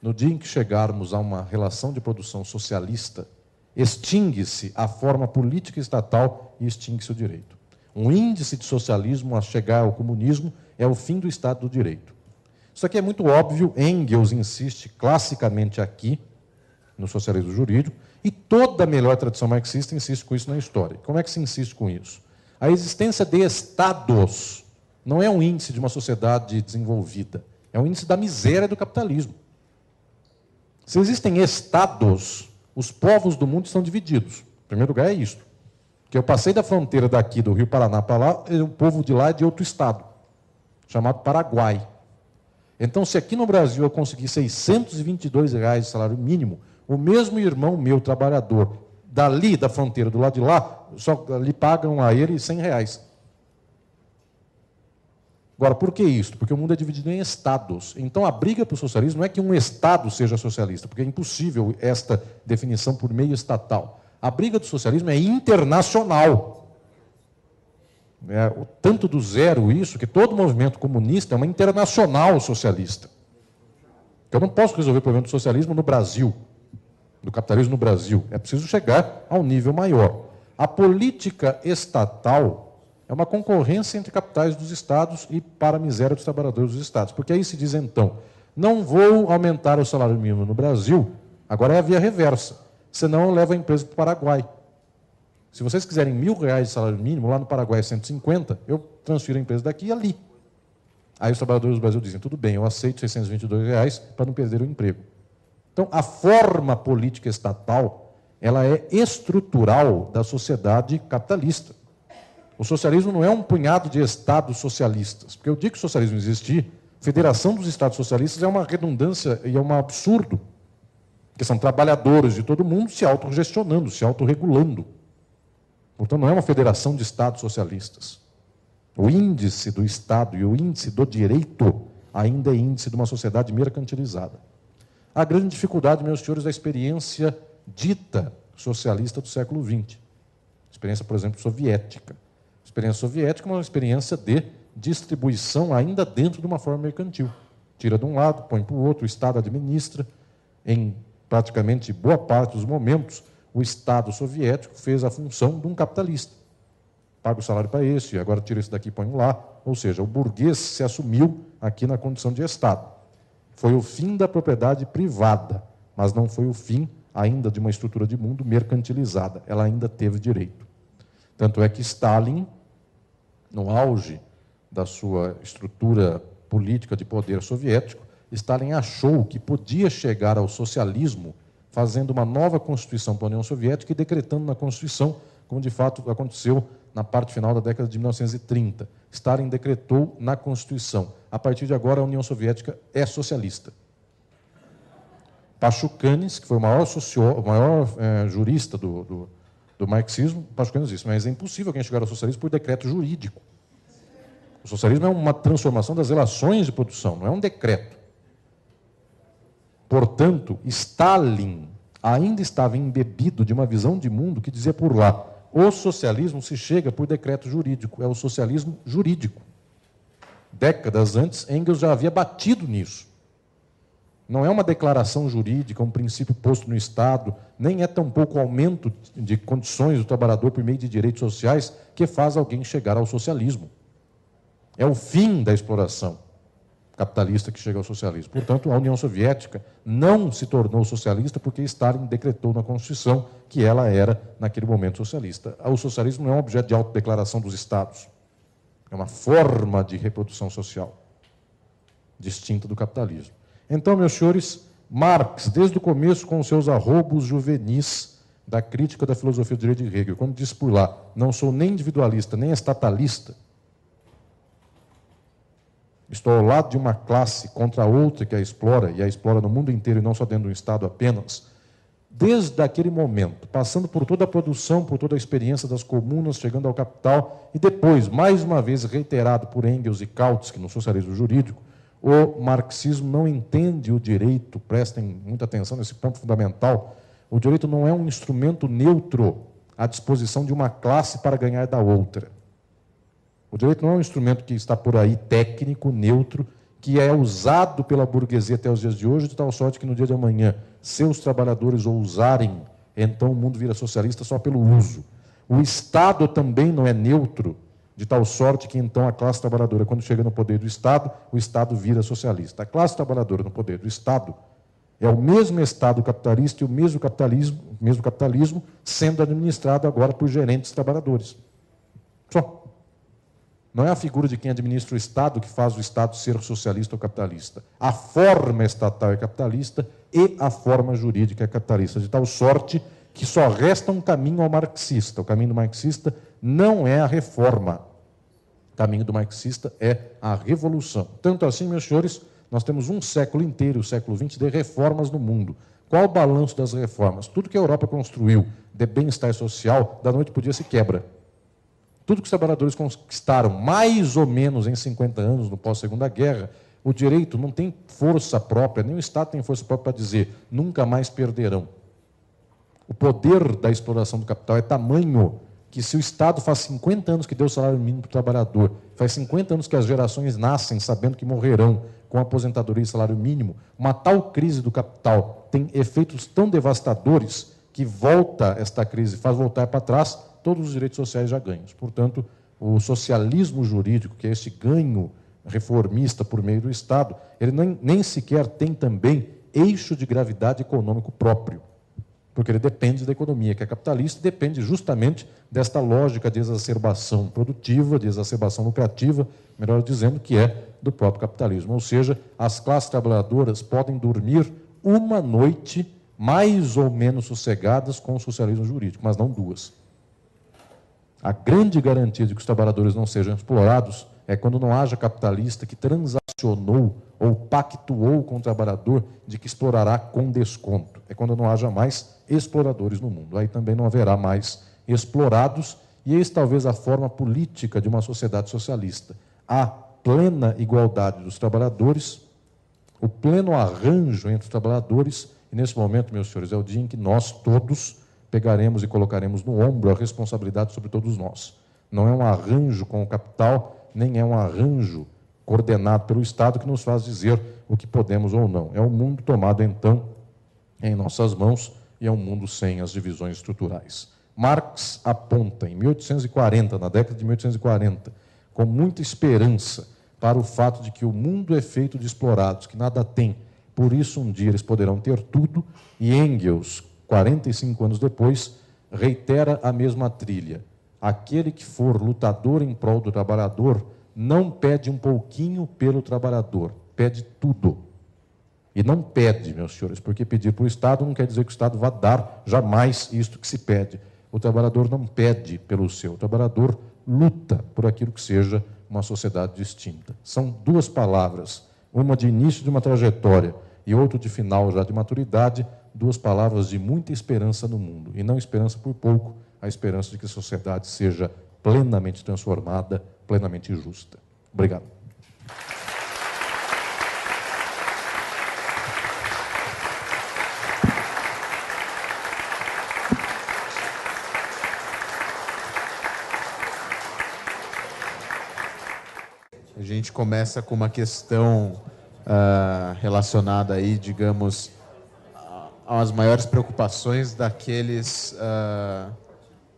A: No dia em que chegarmos a uma relação de produção socialista, extingue-se a forma política estatal e extingue-se o direito. Um índice de socialismo a chegar ao comunismo é o fim do Estado do Direito. Isso aqui é muito óbvio, Engels insiste classicamente aqui, no socialismo jurídico, e toda a melhor tradição marxista insiste com isso na história. Como é que se insiste com isso? A existência de estados não é um índice de uma sociedade desenvolvida, É o índice da miséria do capitalismo. Se existem estados, os povos do mundo estão divididos. Em primeiro lugar, é isso. Que eu passei da fronteira daqui do Rio Paraná para lá, o povo de lá é de outro estado, chamado Paraguai. Então, se aqui no Brasil eu conseguir 622 reais de salário mínimo, o mesmo irmão meu, trabalhador, dali da fronteira, do lado de lá, só lhe pagam a ele 100 reais. Agora, por que isso? Porque o mundo é dividido em estados. Então, a briga para o socialismo não é que um estado seja socialista, porque é impossível esta definição por meio estatal. A briga do socialismo é internacional. É, tanto do zero isso, que todo movimento comunista é uma internacional socialista. Eu não posso resolver o problema do socialismo no Brasil, do capitalismo no Brasil. É preciso chegar a um nível maior. A política estatal é uma concorrência entre capitais dos estados e para a miséria dos trabalhadores dos estados. Porque aí se diz então, não vou aumentar o salário mínimo no Brasil, agora é a via reversa. Senão eu levo a empresa para o Paraguai. Se vocês quiserem mil reais de salário mínimo, lá no Paraguai é 150, eu transfiro a empresa daqui e ali. Aí os trabalhadores do Brasil dizem, tudo bem, eu aceito 622 reais para não perder o emprego. Então, a forma política estatal, ela é estrutural da sociedade capitalista. O socialismo não é um punhado de estados socialistas. Porque eu digo que o socialismo existir, federação dos estados socialistas é uma redundância e é um absurdo. Porque são trabalhadores de todo mundo se autogestionando, se autorregulando. Portanto, não é uma federação de estados socialistas. O índice do Estado e o índice do direito ainda é índice de uma sociedade mercantilizada. A grande dificuldade, meus senhores, é a experiência dita socialista do século XX. Experiência, por exemplo, soviética experiência soviética é uma experiência de distribuição ainda dentro de uma forma mercantil. Tira de um lado, põe para o outro, o Estado administra. Em praticamente boa parte dos momentos, o Estado soviético fez a função de um capitalista. Paga o salário para esse, agora tira esse daqui e põe lá. Ou seja, o burguês se assumiu aqui na condição de Estado. Foi o fim da propriedade privada, mas não foi o fim ainda de uma estrutura de mundo mercantilizada. Ela ainda teve direito. Tanto é que Stalin no auge da sua estrutura política de poder soviético, Stalin achou que podia chegar ao socialismo fazendo uma nova constituição para a União Soviética e decretando na Constituição, como de fato aconteceu na parte final da década de 1930. Stalin decretou na Constituição: a partir de agora a União Soviética é socialista. Pachucanes, que foi o maior, socio, o maior é, jurista do, do, do marxismo, Pascoal disse, mas é impossível alguém chegar ao socialismo por decreto jurídico. O socialismo é uma transformação das relações de produção, não é um decreto. Portanto, Stalin ainda estava embebido de uma visão de mundo que dizia por lá: o socialismo se chega por decreto jurídico, é o socialismo jurídico. Décadas antes, Engels já havia batido nisso. Não é uma declaração jurídica, um princípio posto no Estado, nem é tampouco o aumento de condições do trabalhador por meio de direitos sociais que faz alguém chegar ao socialismo. É o fim da exploração capitalista que chega ao socialismo. Portanto, a União Soviética não se tornou socialista porque Stalin decretou na Constituição que ela era, naquele momento, socialista. O socialismo não é um objeto de autodeclaração dos Estados. É uma forma de reprodução social distinta do capitalismo. Então, meus senhores, Marx, desde o começo, com seus arrobos juvenis da crítica da filosofia do direito de Hegel, quando diz por lá, não sou nem individualista, nem estatalista, estou ao lado de uma classe contra a outra que a explora, e a explora no mundo inteiro e não só dentro do Estado apenas, desde aquele momento, passando por toda a produção, por toda a experiência das comunas, chegando ao capital, e depois, mais uma vez, reiterado por Engels e Kautsky no socialismo jurídico, o marxismo não entende o direito, prestem muita atenção nesse ponto fundamental. O direito não é um instrumento neutro à disposição de uma classe para ganhar da outra. O direito não é um instrumento que está por aí técnico, neutro, que é usado pela burguesia até os dias de hoje, de tal sorte que no dia de amanhã, seus trabalhadores o usarem, então o mundo vira socialista só pelo uso. O Estado também não é neutro de tal sorte que então a classe trabalhadora, quando chega no poder do Estado, o Estado vira socialista. A classe trabalhadora no poder do Estado é o mesmo Estado capitalista e o mesmo capitalismo, mesmo capitalismo sendo administrado agora por gerentes trabalhadores. Só. Não é a figura de quem administra o Estado que faz o Estado ser socialista ou capitalista. A forma estatal é capitalista e a forma jurídica é capitalista, de tal sorte que só resta um caminho ao marxista. O caminho do marxista não é a reforma. Caminho do marxista é a revolução. Tanto assim, meus senhores, nós temos um século inteiro, o século XX, de reformas no mundo. Qual o balanço das reformas? Tudo que a Europa construiu de bem-estar social, da noite para o dia se quebra. Tudo que os trabalhadores conquistaram, mais ou menos em 50 anos, no pós-segunda guerra, o direito não tem força própria, nem o Estado tem força própria para dizer nunca mais perderão. O poder da exploração do capital é tamanho que se o Estado faz 50 anos que deu o salário mínimo para o trabalhador, faz 50 anos que as gerações nascem sabendo que morrerão com aposentadoria e salário mínimo, uma tal crise do capital tem efeitos tão devastadores que volta esta crise, faz voltar para trás todos os direitos sociais já ganhos. Portanto, o socialismo jurídico, que é esse ganho reformista por meio do Estado, ele nem, nem sequer tem também eixo de gravidade econômico próprio porque ele depende da economia, que é capitalista, depende justamente desta lógica de exacerbação produtiva, de exacerbação lucrativa, melhor dizendo, que é do próprio capitalismo. Ou seja, as classes trabalhadoras podem dormir uma noite mais ou menos sossegadas com o socialismo jurídico, mas não duas. A grande garantia de que os trabalhadores não sejam explorados é quando não haja capitalista que transacionou ou pactuou com o trabalhador de que explorará com desconto. É quando não haja mais exploradores no mundo. Aí também não haverá mais explorados, e eis talvez a forma política de uma sociedade socialista. A plena igualdade dos trabalhadores, o pleno arranjo entre os trabalhadores, e nesse momento, meus senhores, é o dia em que nós todos pegaremos e colocaremos no ombro a responsabilidade sobre todos nós. Não é um arranjo com o capital, nem é um arranjo coordenado pelo Estado que nos faz dizer o que podemos ou não. É um mundo tomado, então, em nossas mãos e é um mundo sem as divisões estruturais. Marx aponta, em 1840, na década de 1840, com muita esperança para o fato de que o mundo é feito de explorados, que nada tem, por isso um dia eles poderão ter tudo, e Engels, 45 anos depois, reitera a mesma trilha. Aquele que for lutador em prol do trabalhador não pede um pouquinho pelo trabalhador, pede tudo. E não pede, meus senhores, porque pedir para o Estado não quer dizer que o Estado vá dar jamais isto que se pede. O trabalhador não pede pelo seu, o trabalhador luta por aquilo que seja uma sociedade distinta. São duas palavras, uma de início de uma trajetória e outra de final já de maturidade, duas palavras de muita esperança no mundo. E não esperança por pouco, a esperança de que a sociedade seja plenamente transformada, plenamente justa. Obrigado.
B: Gente começa com uma questão uh, relacionada aí, digamos, às maiores preocupações daqueles uh,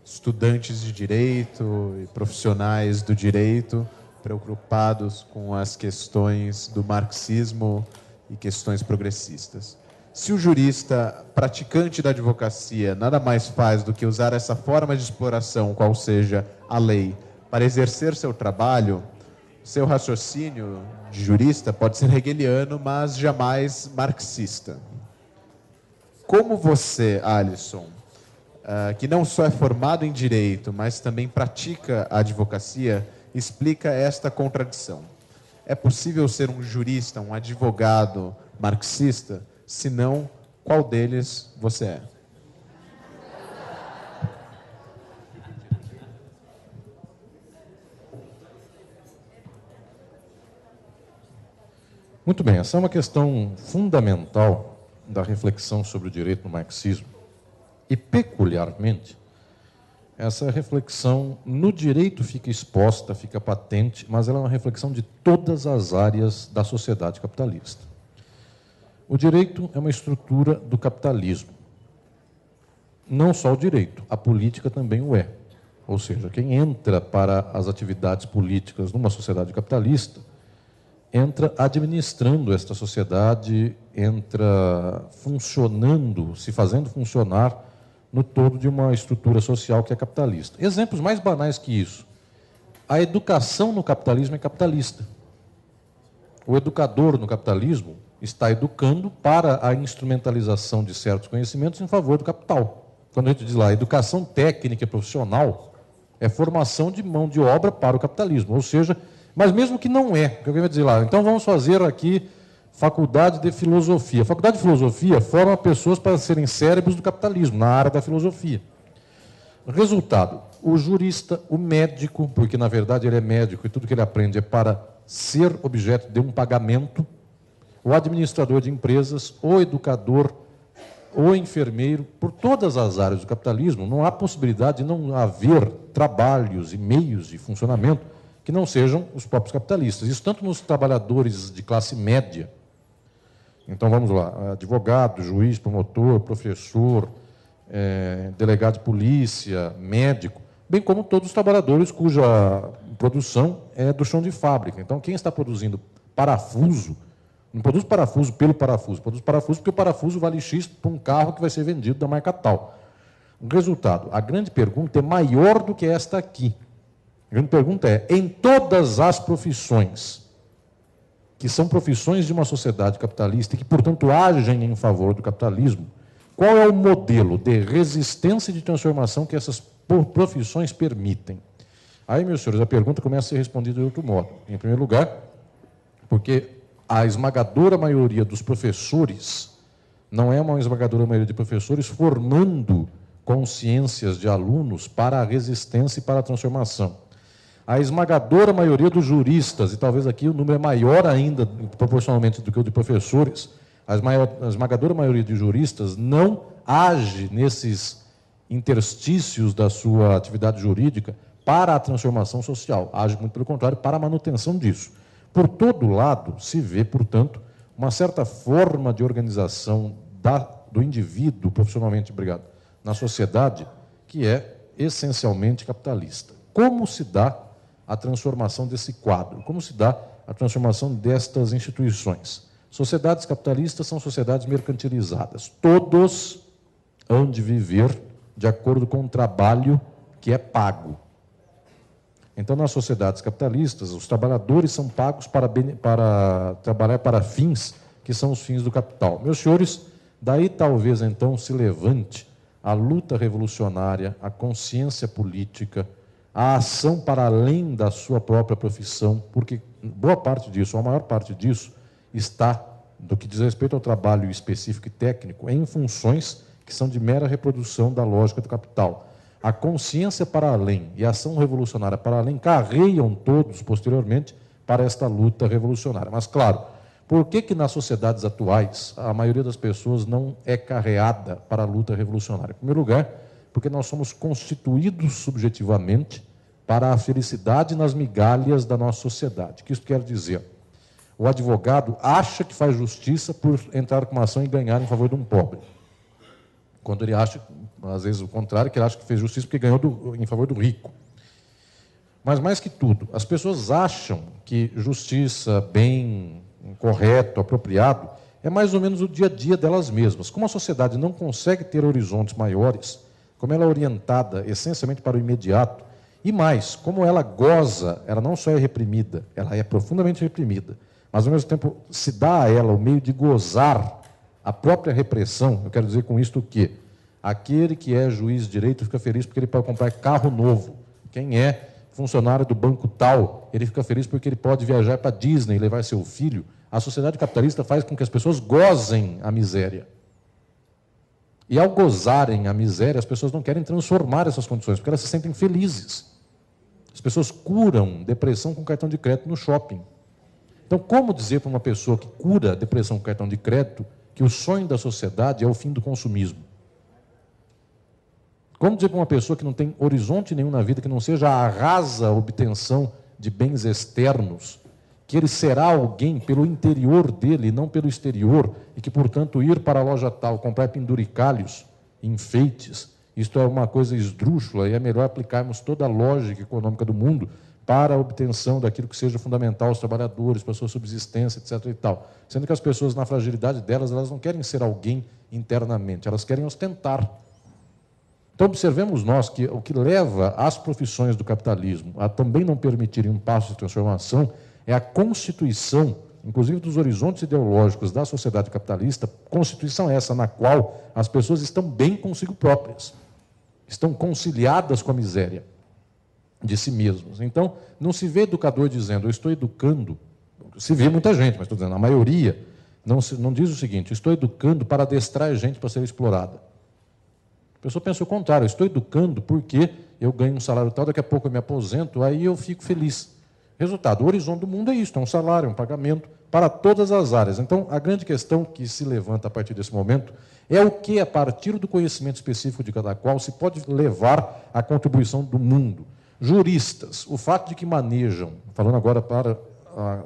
B: estudantes de direito e profissionais do direito preocupados com as questões do marxismo e questões progressistas. Se o jurista praticante da advocacia nada mais faz do que usar essa forma de exploração, qual seja a lei, para exercer seu trabalho, seu raciocínio de jurista pode ser hegeliano, mas jamais marxista. Como você, Alisson, uh, que não só é formado em direito, mas também pratica a advocacia, explica esta contradição? É possível ser um jurista, um advogado marxista? Se não, qual deles você é?
A: Muito bem, essa é uma questão fundamental da reflexão sobre o direito no marxismo. E, peculiarmente, essa reflexão no direito fica exposta, fica patente, mas ela é uma reflexão de todas as áreas da sociedade capitalista. O direito é uma estrutura do capitalismo. Não só o direito, a política também o é. Ou seja, quem entra para as atividades políticas numa sociedade capitalista entra administrando esta sociedade, entra funcionando, se fazendo funcionar no todo de uma estrutura social que é capitalista. Exemplos mais banais que isso. A educação no capitalismo é capitalista. O educador no capitalismo está educando para a instrumentalização de certos conhecimentos em favor do capital. Quando a gente diz lá, educação técnica e profissional, é formação de mão de obra para o capitalismo. Ou seja, mas mesmo que não é, que alguém vai dizer lá, então vamos fazer aqui faculdade de filosofia. A faculdade de filosofia forma pessoas para serem cérebros do capitalismo, na área da filosofia. Resultado: o jurista, o médico, porque na verdade ele é médico e tudo que ele aprende é para ser objeto de um pagamento, o administrador de empresas, o educador, o enfermeiro, por todas as áreas do capitalismo, não há possibilidade de não haver trabalhos e meios de funcionamento que não sejam os próprios capitalistas. Isso tanto nos trabalhadores de classe média. Então vamos lá: advogado, juiz, promotor, professor, é, delegado de polícia, médico, bem como todos os trabalhadores cuja produção é do chão de fábrica. Então, quem está produzindo parafuso, não produz parafuso pelo parafuso, produz parafuso porque o parafuso vale X para um carro que vai ser vendido da marca tal. O resultado, a grande pergunta é maior do que esta aqui. A grande pergunta é: em todas as profissões, que são profissões de uma sociedade capitalista e que, portanto, agem em favor do capitalismo, qual é o modelo de resistência e de transformação que essas profissões permitem? Aí, meus senhores, a pergunta começa a ser respondida de outro modo. Em primeiro lugar, porque a esmagadora maioria dos professores não é uma esmagadora maioria de professores formando consciências de alunos para a resistência e para a transformação. A esmagadora maioria dos juristas, e talvez aqui o número é maior ainda proporcionalmente do que o de professores, a esmagadora maioria de juristas não age nesses interstícios da sua atividade jurídica para a transformação social, age muito pelo contrário, para a manutenção disso. Por todo lado, se vê, portanto, uma certa forma de organização da, do indivíduo, profissionalmente obrigado, na sociedade, que é essencialmente capitalista. Como se dá a transformação desse quadro? Como se dá a transformação destas instituições? Sociedades capitalistas são sociedades mercantilizadas. Todos hão de viver de acordo com o trabalho que é pago. Então, nas sociedades capitalistas, os trabalhadores são pagos para, para trabalhar para fins que são os fins do capital. Meus senhores, daí talvez então se levante a luta revolucionária, a consciência política, a ação para além da sua própria profissão, porque boa parte disso, ou a maior parte disso, está, do que diz respeito ao trabalho específico e técnico, em funções que são de mera reprodução da lógica do capital. A consciência para além e a ação revolucionária para além carreiam todos, posteriormente, para esta luta revolucionária. Mas, claro, por que, que nas sociedades atuais a maioria das pessoas não é carreada para a luta revolucionária? Em primeiro lugar, porque nós somos constituídos subjetivamente para a felicidade nas migalhas da nossa sociedade. O que isso quer dizer? o advogado acha que faz justiça por entrar com uma ação e ganhar em favor de um pobre. Quando ele acha, às vezes o contrário, que ele acha que fez justiça porque ganhou do, em favor do rico. Mas mais que tudo, as pessoas acham que justiça, bem, correto, apropriado, é mais ou menos o dia a dia delas mesmas. Como a sociedade não consegue ter horizontes maiores, como ela é orientada essencialmente para o imediato, e mais, como ela goza, ela não só é reprimida, ela é profundamente reprimida mas ao mesmo tempo se dá a ela o meio de gozar a própria repressão. Eu quero dizer com isto que aquele que é juiz direito fica feliz porque ele pode comprar carro novo. Quem é funcionário do banco tal, ele fica feliz porque ele pode viajar para Disney e levar seu filho. A sociedade capitalista faz com que as pessoas gozem a miséria. E ao gozarem a miséria, as pessoas não querem transformar essas condições, porque elas se sentem felizes. As pessoas curam depressão com cartão de crédito no shopping. Então, como dizer para uma pessoa que cura depressão com cartão de crédito que o sonho da sociedade é o fim do consumismo? Como dizer para uma pessoa que não tem horizonte nenhum na vida, que não seja a rasa obtenção de bens externos, que ele será alguém pelo interior dele, não pelo exterior, e que, portanto, ir para a loja tal, comprar penduricalhos, enfeites, isto é uma coisa esdrúxula e é melhor aplicarmos toda a lógica econômica do mundo para a obtenção daquilo que seja fundamental aos trabalhadores, para a sua subsistência, etc. E tal. Sendo que as pessoas, na fragilidade delas, elas não querem ser alguém internamente, elas querem ostentar. Então, observemos nós que o que leva as profissões do capitalismo a também não permitirem um passo de transformação é a constituição, inclusive dos horizontes ideológicos da sociedade capitalista, constituição essa na qual as pessoas estão bem consigo próprias, estão conciliadas com a miséria de si mesmas. Então, não se vê educador dizendo, eu estou educando, se vê muita gente, mas estou dizendo, a maioria não, se, não diz o seguinte, estou educando para adestrar gente para ser explorada. A pessoa pensa o contrário, estou educando porque eu ganho um salário tal, daqui a pouco eu me aposento, aí eu fico feliz. Resultado, o horizonte do mundo é isso, é um salário, é um pagamento para todas as áreas. Então, a grande questão que se levanta a partir desse momento é o que, a partir do conhecimento específico de cada qual, se pode levar à contribuição do mundo. Juristas, o fato de que manejam, falando agora para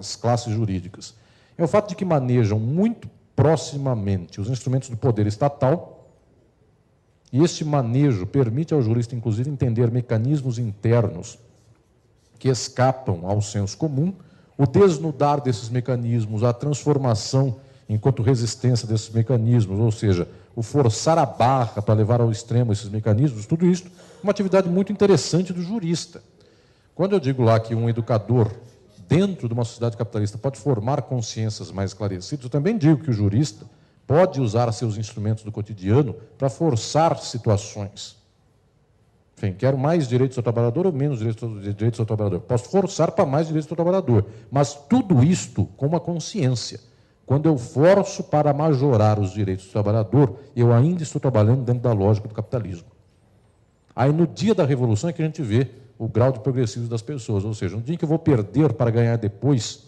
A: as classes jurídicas, é o fato de que manejam muito proximamente os instrumentos do poder estatal e este manejo permite ao jurista, inclusive, entender mecanismos internos que escapam ao senso comum, o desnudar desses mecanismos, a transformação enquanto resistência desses mecanismos, ou seja, o forçar a barra para levar ao extremo esses mecanismos, tudo isso uma atividade muito interessante do jurista. Quando eu digo lá que um educador dentro de uma sociedade capitalista pode formar consciências mais esclarecidas, eu também digo que o jurista pode usar seus instrumentos do cotidiano para forçar situações. Enfim, quero mais direitos ao trabalhador ou menos direitos ao trabalhador? Posso forçar para mais direitos ao trabalhador, mas tudo isto com uma consciência. Quando eu forço para majorar os direitos do trabalhador, eu ainda estou trabalhando dentro da lógica do capitalismo. Aí no dia da revolução é que a gente vê o grau de progressismo das pessoas, ou seja, no dia que eu vou perder para ganhar depois,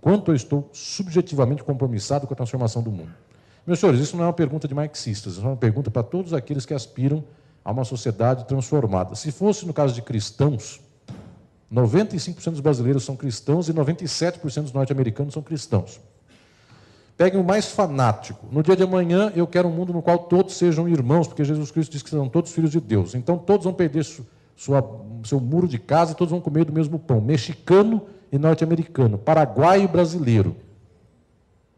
A: quanto eu estou subjetivamente compromissado com a transformação do mundo. Meus senhores, isso não é uma pergunta de marxistas, isso é uma pergunta para todos aqueles que aspiram a uma sociedade transformada. Se fosse no caso de cristãos, 95% dos brasileiros são cristãos e 97% dos norte-americanos são cristãos. Peguem o mais fanático. No dia de amanhã, eu quero um mundo no qual todos sejam irmãos, porque Jesus Cristo diz que são todos filhos de Deus. Então, todos vão perder sua, seu muro de casa e todos vão comer do mesmo pão. Mexicano e norte-americano, paraguaio e brasileiro,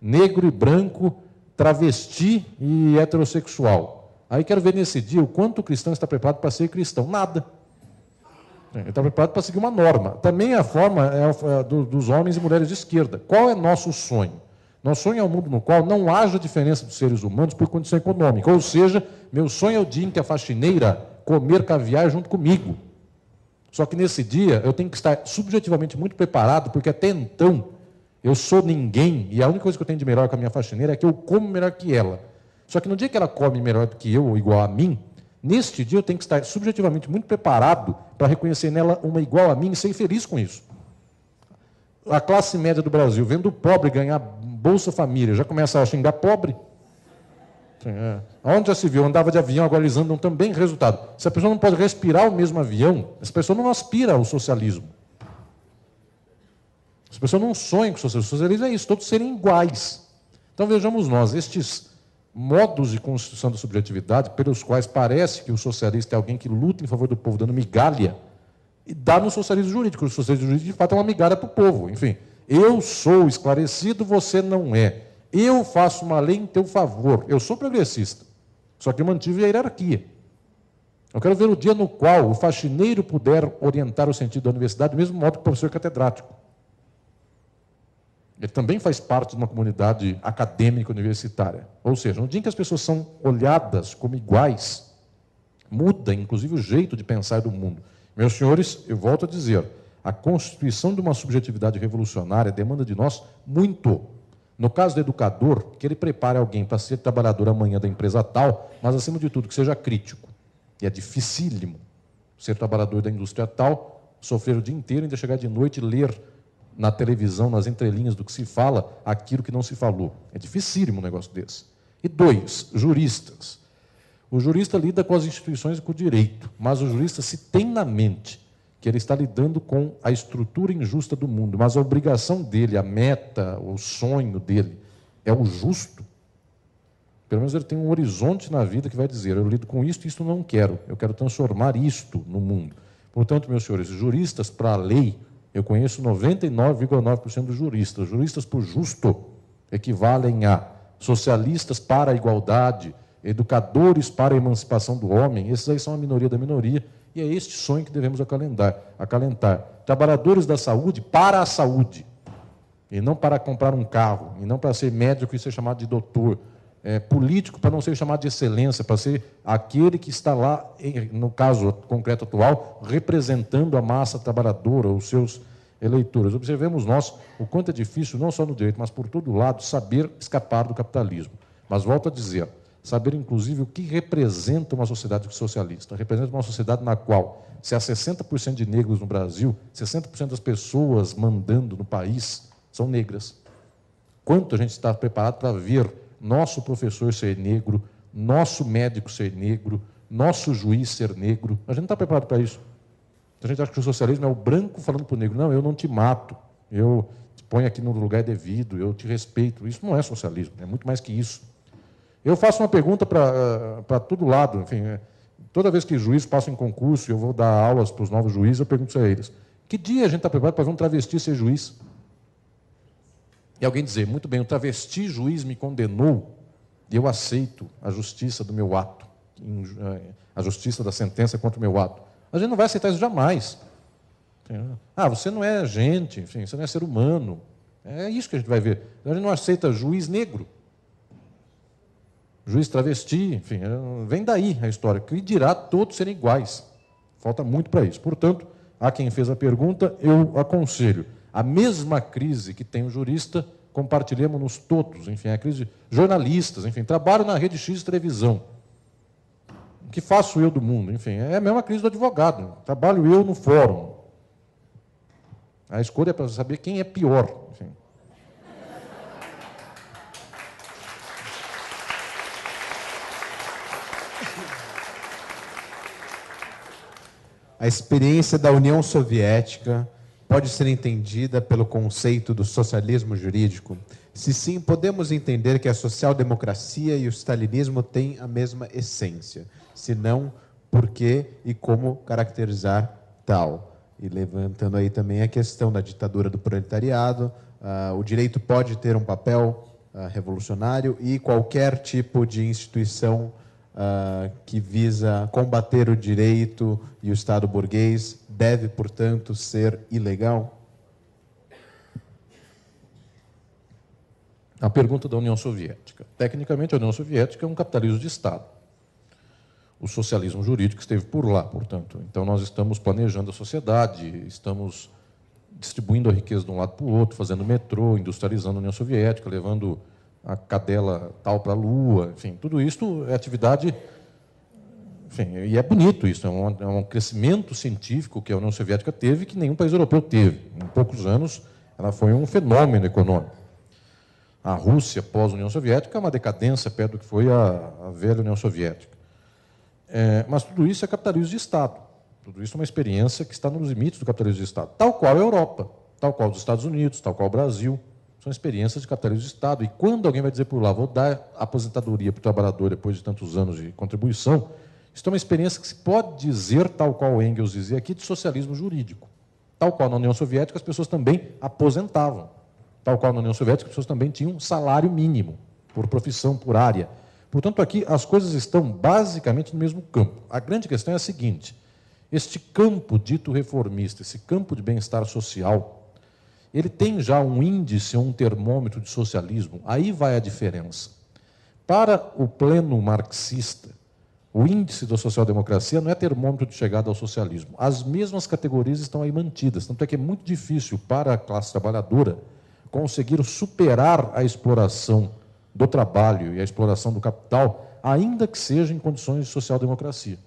A: negro e branco, travesti e heterossexual. Aí quero ver nesse dia o quanto o cristão está preparado para ser cristão. Nada. Ele está preparado para seguir uma norma. Também a forma é é dos homens e mulheres de esquerda. Qual é nosso sonho? Nosso sonho é um mundo no qual não haja diferença dos seres humanos por condição econômica. Ou seja, meu sonho é o dia em que a faxineira comer caviar junto comigo. Só que nesse dia eu tenho que estar subjetivamente muito preparado, porque até então eu sou ninguém e a única coisa que eu tenho de melhor com a minha faxineira é que eu como melhor que ela. Só que no dia que ela come melhor do que eu, ou igual a mim, neste dia eu tenho que estar subjetivamente muito preparado para reconhecer nela uma igual a mim e ser feliz com isso. A classe média do Brasil, vendo o pobre ganhar Bolsa Família, já começa a xingar pobre. É. Onde já se viu? Andava de avião, agora eles andam também. Resultado: se a pessoa não pode respirar o mesmo avião, essa pessoa não aspira ao socialismo. As pessoas não sonham com o socialismo. O socialismo é isso, todos serem iguais. Então vejamos nós, estes modos de constituição da subjetividade, pelos quais parece que o socialista é alguém que luta em favor do povo, dando migalha, e dá no socialismo jurídico. O socialismo jurídico, de fato, é uma migalha para o povo. Enfim, eu sou esclarecido, você não é. Eu faço uma lei em teu favor. Eu sou progressista. Só que eu mantive a hierarquia. Eu quero ver o dia no qual o faxineiro puder orientar o sentido da universidade do mesmo modo que o professor catedrático. Ele também faz parte de uma comunidade acadêmica universitária. Ou seja, no dia em que as pessoas são olhadas como iguais, muda inclusive o jeito de pensar do mundo. Meus senhores, eu volto a dizer, a constituição de uma subjetividade revolucionária demanda de nós muito. No caso do educador, que ele prepare alguém para ser trabalhador amanhã da empresa tal, mas acima de tudo que seja crítico. E é dificílimo ser trabalhador da indústria tal, sofrer o dia inteiro e ainda chegar de noite ler na televisão, nas entrelinhas do que se fala, aquilo que não se falou. É dificílimo um negócio desse. E dois, juristas. O jurista lida com as instituições e com o direito, mas o jurista se tem na mente que ele está lidando com a estrutura injusta do mundo, mas a obrigação dele, a meta, o sonho dele é o justo. Pelo menos ele tem um horizonte na vida que vai dizer: eu lido com isto isto não quero, eu quero transformar isto no mundo. Portanto, meus senhores, juristas para a lei eu conheço 99,9% dos juristas. Juristas por justo equivalem a socialistas para a igualdade, educadores para a emancipação do homem, esses aí são a minoria da minoria, e é este sonho que devemos acalentar. acalentar. Trabalhadores da saúde para a saúde, e não para comprar um carro, e não para ser médico e ser chamado de doutor, é, político para não ser chamado de excelência, para ser aquele que está lá, no caso concreto atual, representando a massa trabalhadora, os seus eleitores. Observemos nós o quanto é difícil, não só no direito, mas por todo lado, saber escapar do capitalismo. Mas volto a dizer, saber inclusive o que representa uma sociedade socialista. Representa uma sociedade na qual, se há 60% de negros no Brasil, 60% das pessoas mandando no país são negras. Quanto a gente está preparado para ver nosso professor ser negro, nosso médico ser negro, nosso juiz ser negro. A gente não está preparado para isso. A gente acha que o socialismo é o branco falando para o negro: não, eu não te mato, eu te ponho aqui no lugar devido, eu te respeito. Isso não é socialismo, é muito mais que isso. Eu faço uma pergunta para eh, todo lado, enfim, eh, toda vez que juiz passa em concurso, eu vou dar aulas para os novos juízes, eu pergunto a eles: que dia a gente está preparado para ver um travesti ser juiz? E alguém dizer, muito bem, o travesti juiz me condenou, eu aceito a justiça do meu ato, eh, a justiça da sentença contra o meu ato. A gente não vai aceitar isso jamais. Ah, você não é gente, enfim, você não é ser humano. É isso que a gente vai ver. A gente não aceita juiz negro, juiz travesti, enfim, é, vem daí a história. Que dirá todos serem iguais. Falta muito para isso. Portanto, a quem fez a pergunta, eu aconselho a mesma crise que tem o jurista, compartilhemos-nos todos, enfim, a crise jornalistas, enfim, trabalho na rede X televisão. O que faço eu do mundo? Enfim, é a mesma crise do advogado. Trabalho eu no fórum. A escolha é para saber quem é pior. Enfim.
B: A experiência da União Soviética pode ser entendida pelo conceito do socialismo jurídico? Se sim, podemos entender que a social-democracia e o stalinismo têm a mesma essência. Se não, por que e como caracterizar tal? E levantando aí também a questão da ditadura do proletariado, uh, o direito pode ter um papel uh, revolucionário e qualquer tipo de instituição uh, que visa combater o direito e o Estado burguês deve, portanto, ser ilegal?
A: A pergunta da União Soviética. Tecnicamente, a União Soviética é um capitalismo de Estado. O socialismo jurídico esteve por lá, portanto. Então, nós estamos planejando a sociedade, estamos distribuindo a riqueza de um lado para o outro, fazendo metrô, industrializando a União Soviética, levando a cadela tal para a Lua, enfim, tudo isso é atividade. Enfim, e é bonito isso, é um, é um crescimento científico que a União Soviética teve que nenhum país europeu teve. Em poucos anos, ela foi um fenômeno econômico. A Rússia, pós-União Soviética, é uma decadência perto do que foi a, a velha União Soviética. É, mas tudo isso é capitalismo de Estado. Tudo isso é uma experiência que está nos limites do capitalismo de Estado, tal qual a Europa, tal qual os Estados Unidos, tal qual o Brasil. São experiências de capitalismo de Estado. E quando alguém vai dizer por lá, vou dar aposentadoria para o trabalhador depois de tantos anos de contribuição, isso é uma experiência que se pode dizer, tal qual Engels dizia aqui, de socialismo jurídico. Tal qual na União Soviética as pessoas também aposentavam. Tal qual na União Soviética as pessoas também tinham salário mínimo, por profissão, por área. Portanto, aqui as coisas estão basicamente no mesmo campo. A grande questão é a seguinte: este campo dito reformista, esse campo de bem-estar social, ele tem já um índice, um termômetro de socialismo, aí vai a diferença. Para o pleno marxista, o índice da social-democracia não é termômetro de chegada ao socialismo. As mesmas categorias estão aí mantidas, tanto é que é muito difícil para a classe trabalhadora conseguir superar a exploração do trabalho e a exploração do capital, ainda que seja em condições de social-democracia.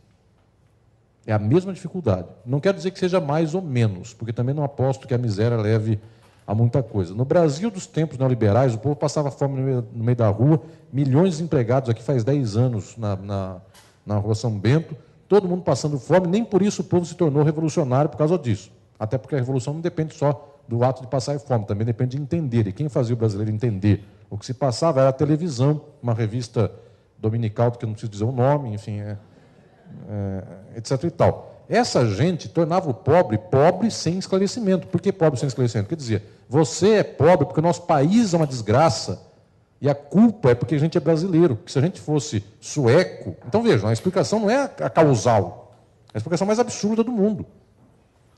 A: É a mesma dificuldade. Não quer dizer que seja mais ou menos, porque também não aposto que a miséria leve a muita coisa. No Brasil dos tempos neoliberais, o povo passava fome no meio, no meio da rua, milhões de desempregados aqui faz 10 anos na, na, na rua São Bento, todo mundo passando fome, nem por isso o povo se tornou revolucionário por causa disso. Até porque a revolução não depende só do ato de passar fome, também depende de entender. E quem fazia o brasileiro entender o que se passava era a televisão, uma revista dominical, que eu não preciso dizer o nome, enfim, é, é, etc. e tal. Essa gente tornava o pobre pobre sem esclarecimento. Por que pobre sem esclarecimento? Quer dizer, você é pobre porque o nosso país é uma desgraça. E a culpa é porque a gente é brasileiro. Porque se a gente fosse sueco. Então vejam, a explicação não é a causal. É a explicação mais absurda do mundo.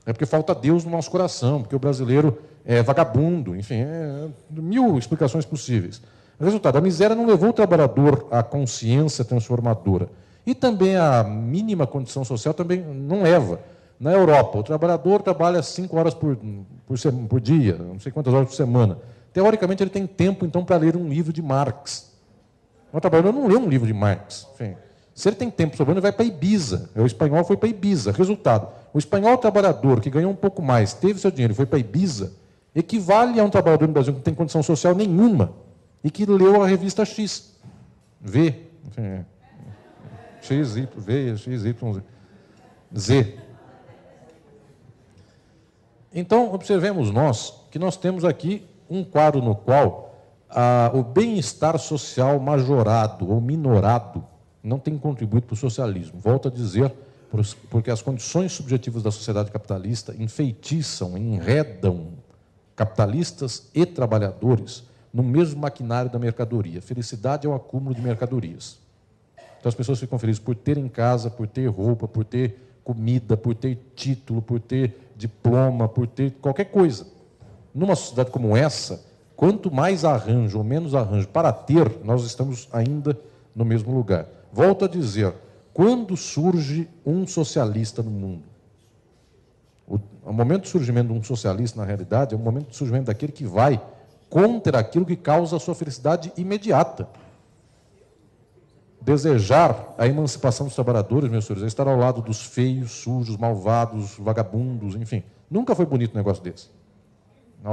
A: É porque falta Deus no nosso coração, porque o brasileiro é vagabundo, enfim, é mil explicações possíveis. Resultado, a miséria não levou o trabalhador à consciência transformadora. E também a mínima condição social também não leva. Na Europa, o trabalhador trabalha cinco horas por, por, por dia, não sei quantas horas por semana. Teoricamente, ele tem tempo, então, para ler um livro de Marx. O trabalhador não lê um livro de Marx. Enfim, se ele tem tempo sobrando, ele vai para Ibiza. O espanhol foi para Ibiza. Resultado, o espanhol trabalhador que ganhou um pouco mais, teve seu dinheiro e foi para Ibiza, equivale a um trabalhador no Brasil que não tem condição social nenhuma e que leu a revista X. V. Enfim, X, Y, V, X, Y, Z. Então, observemos nós que nós temos aqui um quadro no qual ah, o bem-estar social majorado ou minorado não tem contribuído para o socialismo. Volto a dizer, porque as condições subjetivas da sociedade capitalista enfeitiçam, enredam capitalistas e trabalhadores no mesmo maquinário da mercadoria. Felicidade é um acúmulo de mercadorias. Então as pessoas ficam felizes por ter em casa, por ter roupa, por ter comida, por ter título, por ter diploma, por ter qualquer coisa. Numa sociedade como essa, quanto mais arranjo ou menos arranjo para ter, nós estamos ainda no mesmo lugar. Volto a dizer, quando surge um socialista no mundo? O, o momento de surgimento de um socialista, na realidade, é o momento de surgimento daquele que vai contra aquilo que causa a sua felicidade imediata. Desejar a emancipação dos trabalhadores, meus senhores, é estar ao lado dos feios, sujos, malvados, vagabundos, enfim. Nunca foi bonito um negócio desse.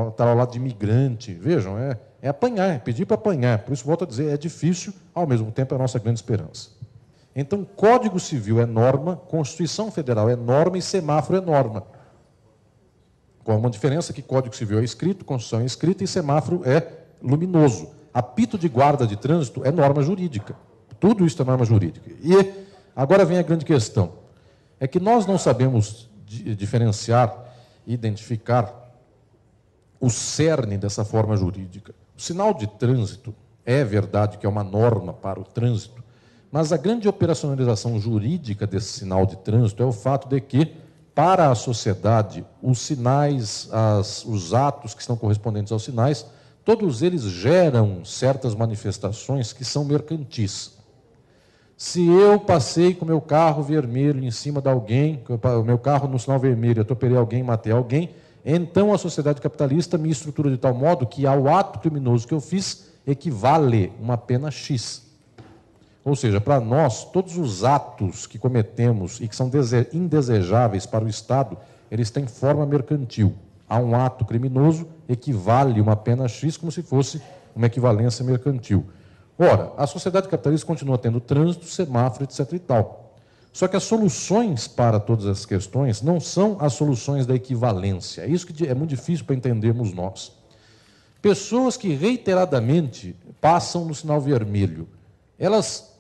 A: Estar ao lado de imigrante, vejam, é, é apanhar, é pedir para apanhar. Por isso, volto a dizer, é difícil, ao mesmo tempo é a nossa grande esperança. Então, Código Civil é norma, Constituição Federal é norma e semáforo é norma. Com uma diferença que Código Civil é escrito, Constituição é escrita e semáforo é luminoso. Apito de guarda de trânsito é norma jurídica. Tudo isso é norma jurídica. E agora vem a grande questão. É que nós não sabemos diferenciar, identificar o cerne dessa forma jurídica. O sinal de trânsito é verdade que é uma norma para o trânsito, mas a grande operacionalização jurídica desse sinal de trânsito é o fato de que, para a sociedade, os sinais, as, os atos que estão correspondentes aos sinais, todos eles geram certas manifestações que são mercantis. Se eu passei com meu carro vermelho em cima de alguém, o meu carro no sinal vermelho, eu atropelei alguém, matei alguém, então a sociedade capitalista me estrutura de tal modo que ao ato criminoso que eu fiz equivale uma pena X. Ou seja, para nós, todos os atos que cometemos e que são indesejáveis para o Estado, eles têm forma mercantil. A um ato criminoso equivale uma pena X como se fosse uma equivalência mercantil. Ora, a sociedade capitalista continua tendo trânsito, semáforo, etc. e tal. Só que as soluções para todas essas questões não são as soluções da equivalência. É isso que é muito difícil para entendermos nós. Pessoas que reiteradamente passam no sinal vermelho, elas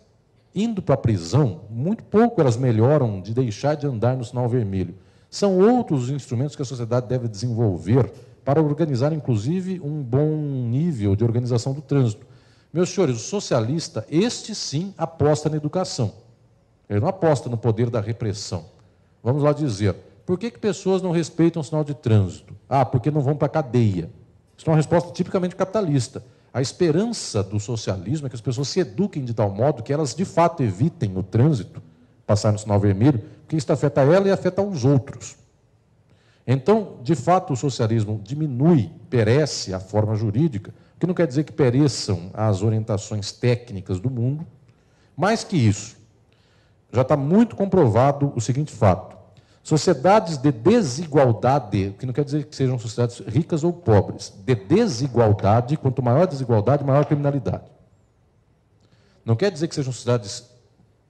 A: indo para a prisão, muito pouco elas melhoram de deixar de andar no sinal vermelho. São outros os instrumentos que a sociedade deve desenvolver para organizar, inclusive, um bom nível de organização do trânsito. Meus senhores, o socialista, este sim aposta na educação. Ele não aposta no poder da repressão. Vamos lá dizer, por que, que pessoas não respeitam o sinal de trânsito? Ah, porque não vão para a cadeia. Isso é uma resposta tipicamente capitalista. A esperança do socialismo é que as pessoas se eduquem de tal modo que elas de fato evitem o trânsito, passar no sinal vermelho, porque isso afeta ela e afeta os outros. Então, de fato, o socialismo diminui, perece a forma jurídica, o que não quer dizer que pereçam as orientações técnicas do mundo. Mais que isso, já está muito comprovado o seguinte fato: sociedades de desigualdade, o que não quer dizer que sejam sociedades ricas ou pobres, de desigualdade, quanto maior a desigualdade, maior a criminalidade. Não quer dizer que sejam sociedades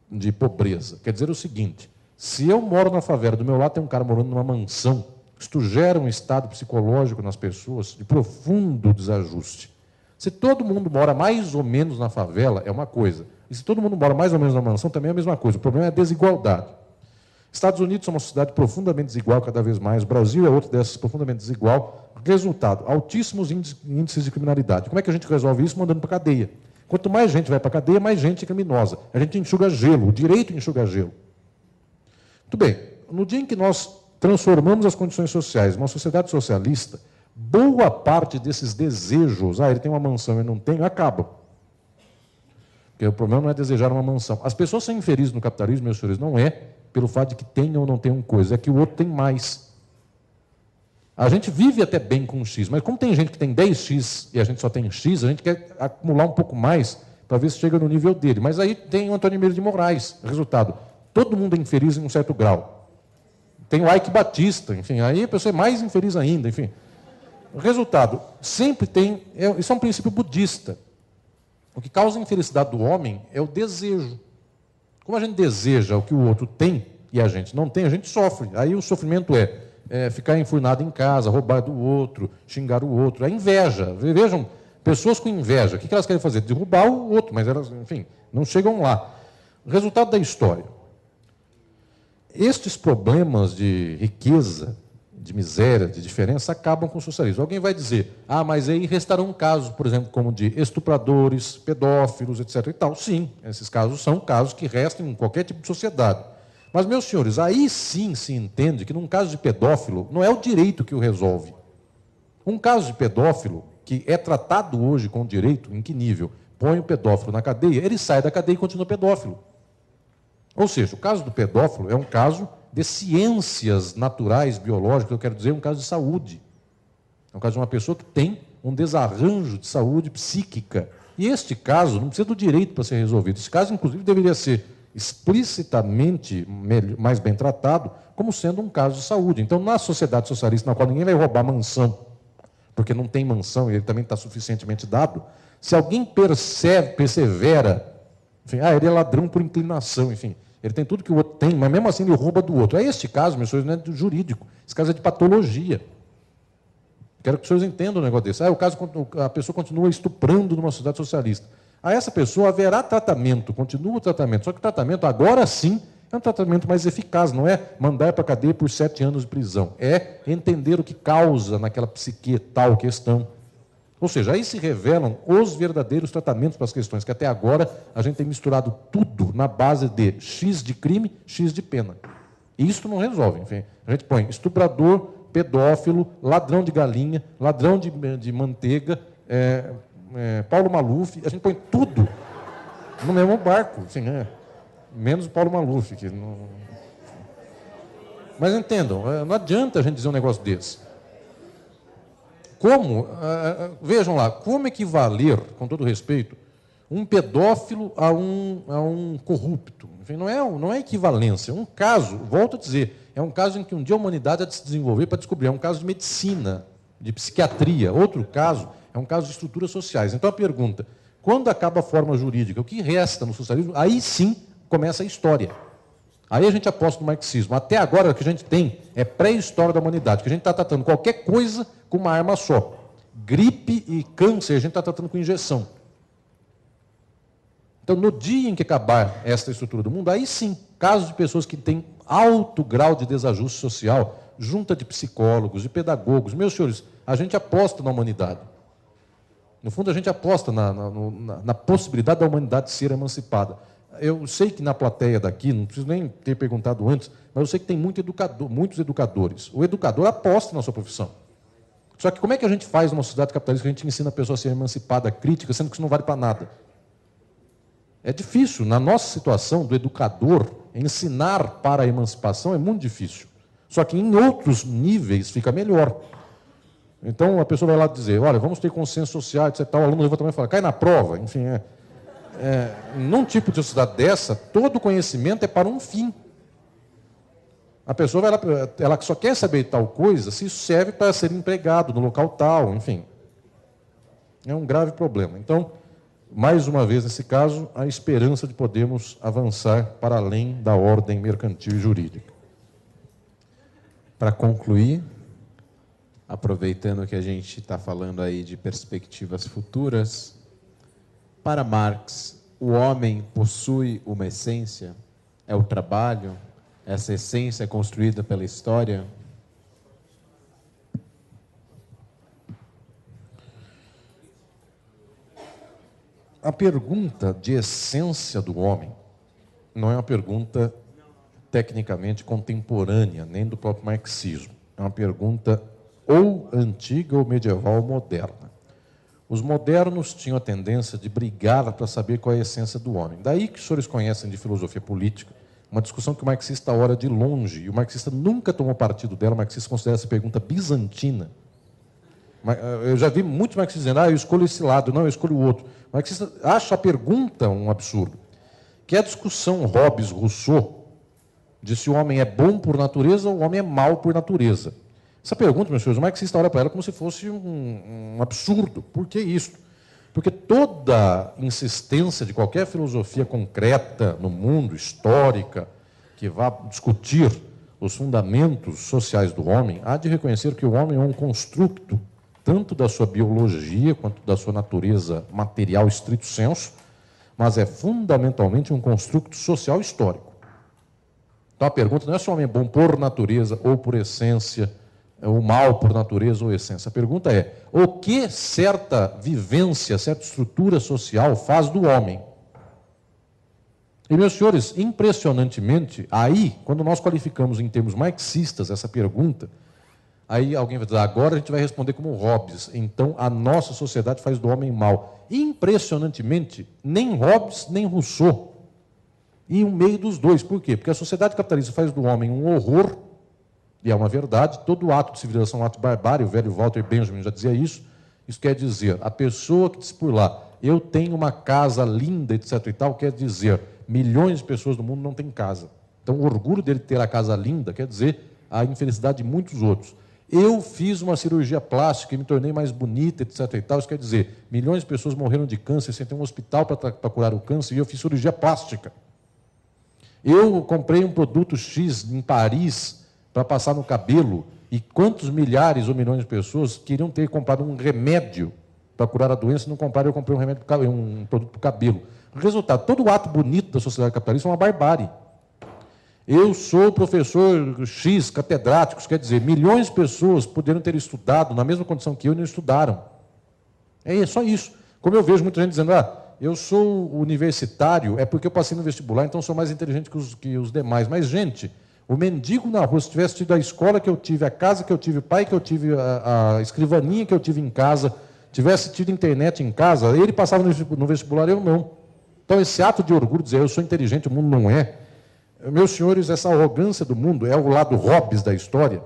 A: de pobreza, quer dizer o seguinte: se eu moro na favela, do meu lado tem um cara morando numa mansão, isto gera um estado psicológico nas pessoas de profundo desajuste. Se todo mundo mora mais ou menos na favela, é uma coisa. E se todo mundo mora mais ou menos na mansão, também é a mesma coisa. O problema é a desigualdade. Estados Unidos é uma sociedade profundamente desigual cada vez mais, o Brasil é outra dessas profundamente desigual. Resultado, altíssimos índices de criminalidade. Como é que a gente resolve isso? Mandando para a cadeia. Quanto mais gente vai para a cadeia, mais gente é criminosa. A gente enxuga gelo, o direito enxuga gelo. Muito bem, no dia em que nós transformamos as condições sociais numa sociedade socialista, boa parte desses desejos, ah, ele tem uma mansão e não tem, acabam. Porque o problema não é desejar uma mansão. As pessoas são infelizes no capitalismo, meus senhores, não é pelo fato de que tem ou não uma coisa, é que o outro tem mais. A gente vive até bem com X, mas como tem gente que tem 10X e a gente só tem X, a gente quer acumular um pouco mais para ver se chega no nível dele. Mas aí tem o Antônio Meiro de Moraes. Resultado: todo mundo é infeliz em um certo grau. Tem o Ike Batista, enfim, aí a pessoa é mais infeliz ainda, enfim. Resultado, sempre tem. É, isso é um princípio budista. O que causa a infelicidade do homem é o desejo. Como a gente deseja o que o outro tem e a gente não tem, a gente sofre. Aí o sofrimento é, é ficar enfurnado em casa, roubar do outro, xingar o outro. É inveja. Vejam, pessoas com inveja, o que elas querem fazer? Derrubar o outro, mas elas, enfim, não chegam lá. Resultado da história. Estes problemas de riqueza de miséria, de diferença, acabam com o socialismo. Alguém vai dizer, ah, mas aí restarão casos, por exemplo, como de estupradores, pedófilos, etc. e tal. Sim, esses casos são casos que restam em qualquer tipo de sociedade. Mas, meus senhores, aí sim se entende que num caso de pedófilo, não é o direito que o resolve. Um caso de pedófilo, que é tratado hoje com direito, em que nível? Põe o pedófilo na cadeia, ele sai da cadeia e continua pedófilo. Ou seja, o caso do pedófilo é um caso de ciências naturais, biológicas, eu quero dizer, um caso de saúde. É um caso de uma pessoa que tem um desarranjo de saúde psíquica. E este caso não precisa do direito para ser resolvido. Esse caso, inclusive, deveria ser explicitamente mais bem tratado como sendo um caso de saúde. Então, na sociedade socialista, na qual ninguém vai roubar mansão, porque não tem mansão e ele também está suficientemente dado, se alguém persevera, enfim, ah, ele é ladrão por inclinação, enfim, ele tem tudo que o outro tem, mas mesmo assim ele rouba do outro. É este caso, meus senhores, não é do jurídico. Esse caso é de patologia. Quero que os senhores entendam o negócio desse. Ah, o caso, a pessoa continua estuprando numa sociedade socialista. A essa pessoa haverá tratamento, continua o tratamento. Só que o tratamento, agora sim, é um tratamento mais eficaz, não é mandar para a cadeia por sete anos de prisão. É entender o que causa naquela psique tal questão. Ou seja, aí se revelam os verdadeiros tratamentos para as questões, que até agora a gente tem misturado tudo na base de X de crime, X de pena. E isso não resolve. Enfim, a gente põe estuprador, pedófilo, ladrão de galinha, ladrão de, de manteiga, é, é, Paulo Maluf, a gente põe tudo no mesmo barco. Enfim, é, menos o Paulo Maluf. Que não... Mas entendam, é, não adianta a gente dizer um negócio desse. Como, uh, vejam lá, como equivaler, com todo respeito, um pedófilo a um, a um corrupto? Enfim, não, é, não é equivalência. Um caso, volto a dizer, é um caso em que um dia a humanidade há de se desenvolver para descobrir. É um caso de medicina, de psiquiatria. Outro caso é um caso de estruturas sociais. Então a pergunta: quando acaba a forma jurídica, o que resta no socialismo? Aí sim começa a história. Aí a gente aposta no marxismo. Até agora, o que a gente tem é pré-história da humanidade, que a gente está tratando qualquer coisa com uma arma só. Gripe e câncer, a gente está tratando com injeção. Então, no dia em que acabar esta estrutura do mundo, aí sim, casos de pessoas que têm alto grau de desajuste social, junta de psicólogos, de pedagogos. Meus senhores, a gente aposta na humanidade. No fundo, a gente aposta na, na, na, na possibilidade da humanidade ser emancipada eu sei que na plateia daqui, não preciso nem ter perguntado antes, mas eu sei que tem muito educador, muitos educadores. O educador aposta na sua profissão. Só que como é que a gente faz numa sociedade capitalista que a gente ensina a pessoa a ser emancipada, crítica, sendo que isso não vale para nada? É difícil. Na nossa situação do educador, ensinar para a emancipação é muito difícil. Só que em outros níveis fica melhor. Então a pessoa vai lá dizer, olha, vamos ter consenso social, etc. O aluno levanta também e fala, cai na prova. Enfim, é é, num tipo de sociedade dessa, todo conhecimento é para um fim. A pessoa lá, ela só quer saber tal coisa se isso serve para ser empregado no local tal, enfim. É um grave problema. Então, mais uma vez, nesse caso, a esperança de podermos avançar para além da ordem mercantil e jurídica.
B: Para concluir, aproveitando que a gente está falando aí de perspectivas futuras, para Marx, o homem possui uma essência, é o trabalho, essa essência é construída pela história?
A: A pergunta de essência do homem não é uma pergunta tecnicamente contemporânea, nem do próprio marxismo. É uma pergunta ou antiga ou medieval ou moderna. Os modernos tinham a tendência de brigar para saber qual é a essência do homem. Daí que os senhores conhecem de filosofia política, uma discussão que o marxista olha de longe, e o marxista nunca tomou partido dela, o marxista considera essa pergunta bizantina. Eh, eu já vi muitos marxistas dizendo, ah, eu escolho esse lado, não, eu escolho o outro. O marxista acha a pergunta um absurdo. Que é a discussão Hobbes-Rousseau de se o homem é bom por natureza ou o homem é mau por natureza. Essa pergunta, meus senhores, o marxista olha para ela como se fosse um, um absurdo. Por que isso? Porque toda insistência de qualquer filosofia concreta no mundo, histórica, que vá discutir os fundamentos sociais do homem, há de reconhecer que o homem é um construto, tanto da sua biologia quanto da sua natureza material estrito senso, mas é fundamentalmente um construto social histórico. Então a pergunta não é se o homem é bom por natureza ou por essência, o mal por natureza ou essência. A pergunta é: o que certa vivência, certa estrutura social faz do homem? E, meus senhores, impressionantemente, aí, quando nós qualificamos em termos marxistas essa pergunta, aí alguém vai dizer, agora a gente vai responder como Hobbes, então a nossa sociedade faz do homem mal. Impressionantemente, nem Hobbes nem Rousseau. E um meio dos dois. Por quê? Porque a sociedade capitalista faz do homem um horror e é uma verdade, todo ato de civilização é um ato barbário, o velho Walter Benjamin já dizia isso. Isso quer dizer, a pessoa que diz por lá, eu tenho uma casa linda, etc e tal, quer dizer, milhões de pessoas no mundo não têm casa. Então, o orgulho dele ter a casa linda quer dizer a infelicidade de muitos outros. Eu fiz uma cirurgia plástica e me tornei mais bonita, etc e tal. Isso quer dizer, milhões de pessoas morreram de câncer sem ter um hospital para curar o câncer e eu fiz cirurgia plástica. Eu comprei um produto X em Paris para passar no cabelo, e quantos milhares ou milhões de pessoas queriam ter comprado um remédio para curar a doença e não compraram, eu comprei um remédio cabelo, um produto para o cabelo. Resultado, todo ato bonito da sociedade capitalista é uma barbárie. Eu sou professor X, catedrático, quer dizer, milhões de pessoas poderiam ter estudado na mesma condição que eu e não estudaram. É só isso. Como eu vejo muita gente dizendo, ah, eu sou universitário, é porque eu passei no vestibular, então sou mais inteligente que os, que os demais. Mas, gente, o mendigo na rua, se tivesse tido a escola que eu tive, a casa que eu tive, o pai que eu tive, a, a escrivaninha que eu tive em casa, tivesse tido internet em casa, ele passava no vestibular, eu não. Então, esse ato de orgulho, dizer eu sou inteligente, o mundo não é. Meus senhores, essa arrogância do mundo é o lado Hobbes da história,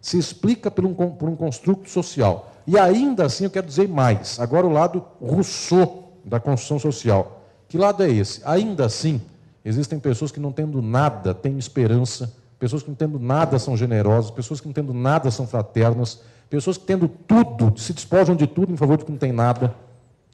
A: se explica por um, por um construto social. E ainda assim, eu quero dizer mais. Agora, o lado Rousseau da construção social. Que lado é esse? Ainda assim, Existem pessoas que não tendo nada têm esperança, pessoas que não tendo nada são generosas, pessoas que não tendo nada são fraternas, pessoas que tendo tudo, se despojam de tudo em favor de que não tem nada.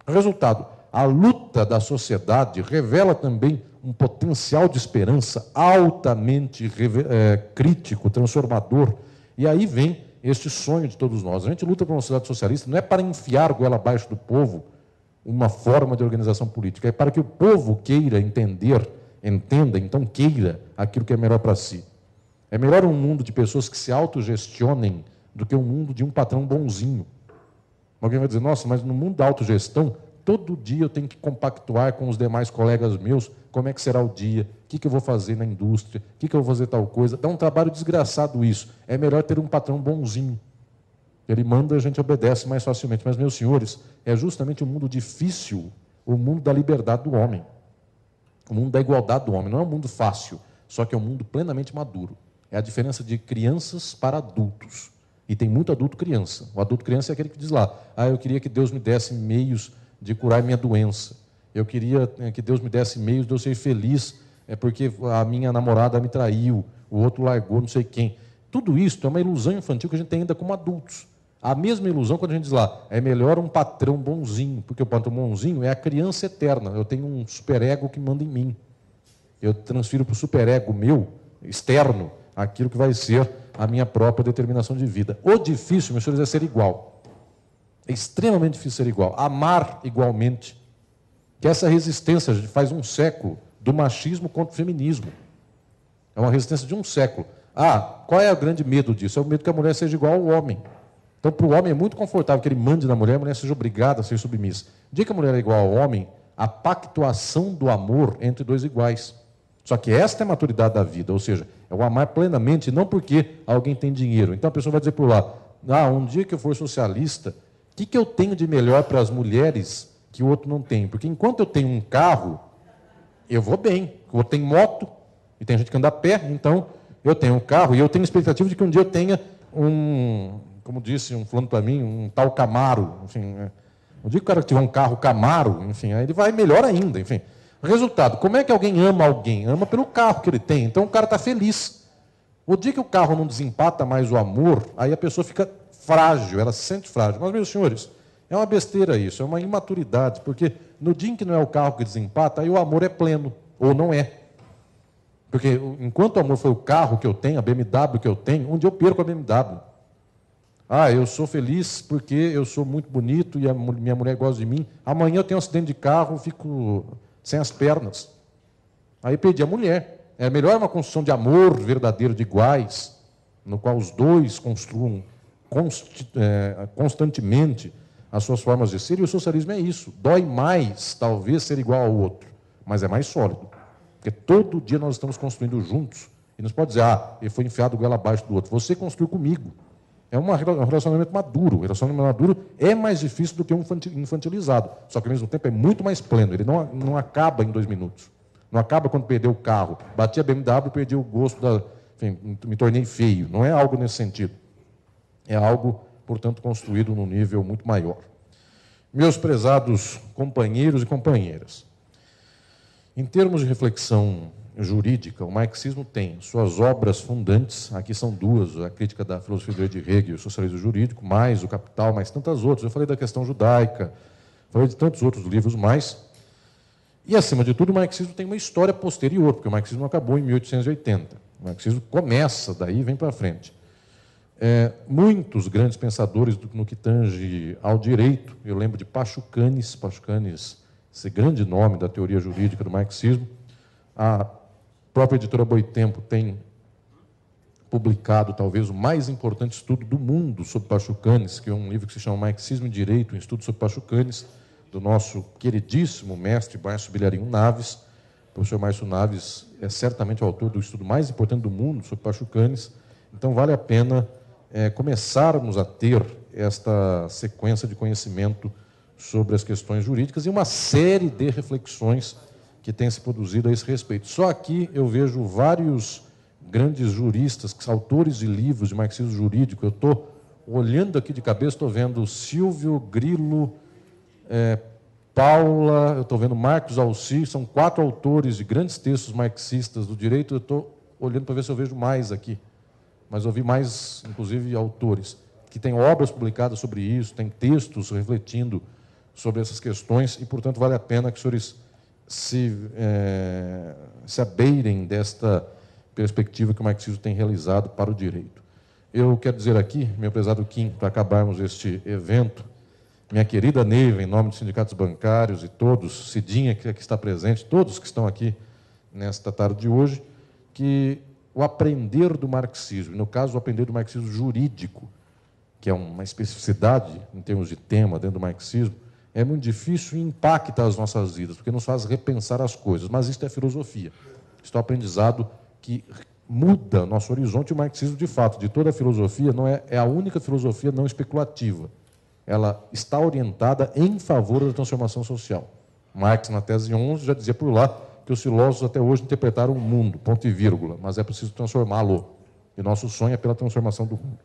A: Resultado, a luta da sociedade revela também um potencial de esperança altamente é, crítico, transformador. E aí vem este sonho de todos nós. A gente luta por uma sociedade socialista não é para enfiar goela abaixo do povo uma forma de organização política, é para que o povo queira entender entenda, então queira aquilo que é melhor para si. É melhor um mundo de pessoas que se autogestionem do que um mundo de um patrão bonzinho. Alguém vai dizer, nossa, mas no mundo da autogestão, todo dia eu tenho que compactuar com os demais colegas meus como é que será o dia, o que, que eu vou fazer na indústria, o que, que eu vou fazer tal coisa. Dá um trabalho desgraçado isso. É melhor ter um patrão bonzinho. Ele manda, a gente obedece mais facilmente. Mas, meus senhores, é justamente o um mundo difícil, o mundo da liberdade do homem. O mundo da igualdade do homem não é um mundo fácil, só que é um mundo plenamente maduro. É a diferença de crianças para adultos. E tem muito adulto criança. O adulto criança é aquele que diz lá: "Ah, eu queria que Deus me desse meios de curar minha doença. Eu queria eh, que Deus me desse meios de eu ser feliz, é porque a minha namorada me traiu, o outro largou, não sei quem". Tudo isso é uma ilusão infantil que a gente tem ainda como adultos. A mesma ilusão quando a gente diz lá, é melhor um patrão bonzinho, porque o patrão bonzinho é a criança eterna. Eu tenho um superego que manda em mim. Eu transfiro para o superego meu, externo, aquilo que vai ser a minha própria determinação de vida. O difícil, meus senhores, é ser igual. É extremamente difícil ser igual. Amar igualmente. Que essa resistência faz um século do machismo contra o feminismo. É uma resistência de um século. Ah, qual é o grande medo disso? É o medo que a mulher seja igual ao homem. Então, para o homem é muito confortável que ele mande na mulher, a mulher seja obrigada a ser submissa. O dia que a mulher é igual ao homem, a pactuação do amor entre dois iguais. Só que esta é a maturidade da vida, ou seja, é o amar plenamente, não porque alguém tem dinheiro. Então a pessoa vai dizer por lá: ah, um dia que eu for socialista, o que, que eu tenho de melhor para as mulheres que o outro não tem? Porque enquanto eu tenho um carro, eu vou bem. O outro tem moto, e tem gente que anda a pé, então eu tenho um carro e eu tenho expectativa de que um dia eu tenha um, como disse um fulano para mim, um tal Camaro, enfim, né? o dia que o cara tiver um carro Camaro, enfim, aí ele vai melhor ainda, enfim. Resultado, como é que alguém ama alguém? Ama pelo carro que ele tem, então o cara está feliz. O dia que o carro não desempata mais o amor, aí a pessoa fica frágil, ela se sente frágil. Mas, meus senhores, é uma besteira isso, é uma imaturidade, porque no dia em que não é o carro que desempata, aí o amor é pleno, ou não é. Porque enquanto o amor foi o carro que eu tenho, a BMW que eu tenho, um dia eu perco a BMW. Ah, eu sou feliz porque eu sou muito bonito e a minha mulher gosta de mim. Amanhã eu tenho um acidente de carro, fico sem as pernas. Aí perdi a mulher. É melhor uma construção de amor verdadeiro, de iguais, no qual os dois construam é, constantemente as suas formas de ser. E o socialismo é isso. Dói mais, talvez, ser igual ao outro, mas é mais sólido. Porque todo dia nós estamos construindo juntos. E não se pode dizer, ah, ele foi enfiado goela abaixo do outro. Você construiu comigo. É um relacionamento maduro. O relacionamento maduro é mais difícil do que um infantilizado. Só que, ao mesmo tempo, é muito mais pleno. Ele não, não acaba em dois minutos. Não acaba quando perdeu o carro. Bati a BMW perdi o gosto da. Enfim, me tornei feio. Não é algo nesse sentido. É algo, portanto, construído num nível muito maior. Meus prezados companheiros e companheiras, em termos de reflexão jurídica, o marxismo tem suas obras fundantes, aqui são duas, a crítica da filosofia de Hegel o socialismo jurídico, mais o Capital, mais tantas outras. Eu falei da questão judaica, falei de tantos outros livros mais. E, acima de tudo, o marxismo tem uma história posterior, porque o marxismo acabou em 1880. O marxismo começa daí vem para frente. É, muitos grandes pensadores no que tange ao direito, eu lembro de Pachucanes, Pachucanes, esse grande nome da teoria jurídica do marxismo, a a própria editora Boitempo tem publicado talvez o mais importante estudo do mundo sobre Pachucanes, que é um livro que se chama Marxismo e Direito, um estudo sobre Pachucanes, do nosso queridíssimo mestre Márcio Bilharinho Naves. O professor Márcio Naves é certamente o autor do estudo mais importante do mundo sobre Pachucanes. Então, vale a pena é, começarmos a ter esta sequência de conhecimento sobre as questões jurídicas e uma série de reflexões que tem se produzido a esse respeito. Só aqui eu vejo vários grandes juristas, autores de livros de marxismo jurídico. Eu estou olhando aqui de cabeça, estou vendo Silvio Grilo, é, Paula, eu estou vendo Marcos Alci, são quatro autores de grandes textos marxistas do direito. Eu estou olhando para ver se eu vejo mais aqui. Mas eu vi mais, inclusive, autores que têm obras publicadas sobre isso, têm textos refletindo sobre essas questões, e, portanto, vale a pena que os senhores se, é, se abeirem desta perspectiva que o marxismo tem realizado para o direito. Eu quero dizer aqui, meu prezado Kim, para acabarmos este evento, minha querida Neiva, em nome dos sindicatos bancários e todos, Cidinha, que aqui está presente, todos que estão aqui nesta tarde de hoje, que o aprender do marxismo, no caso, o aprender do marxismo jurídico, que é uma especificidade em termos de tema dentro do marxismo, é muito difícil e impacta as nossas vidas, porque nos faz repensar as coisas. Mas isso é filosofia. Isso é um aprendizado que muda nosso horizonte. O marxismo, de fato, de toda a filosofia, não é, é a única filosofia não especulativa. Ela está orientada em favor da transformação social. Marx, na tese 11, já dizia por lá que os filósofos até hoje interpretaram o mundo, ponto e vírgula, mas é preciso transformá-lo. E nosso sonho é pela transformação do mundo.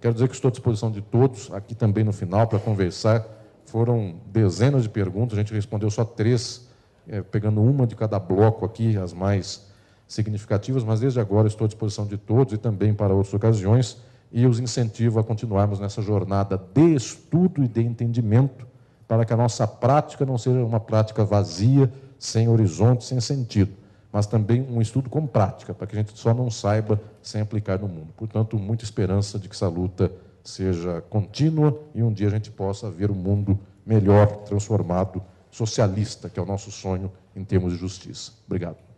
A: Quero dizer que estou à disposição de todos, aqui também no final, para conversar foram dezenas de perguntas, a gente respondeu só três, é, pegando uma de cada bloco aqui, as mais significativas, mas desde agora estou à disposição de todos e também para outras ocasiões, e os incentivo a continuarmos nessa jornada de estudo e de entendimento, para que a nossa prática não seja uma prática vazia, sem horizonte, sem sentido, mas também um estudo com prática, para que a gente só não saiba sem aplicar no mundo. Portanto, muita esperança de que essa luta seja contínua e um dia a gente possa ver o um mundo melhor, transformado, socialista, que é o nosso sonho em termos de justiça. Obrigado.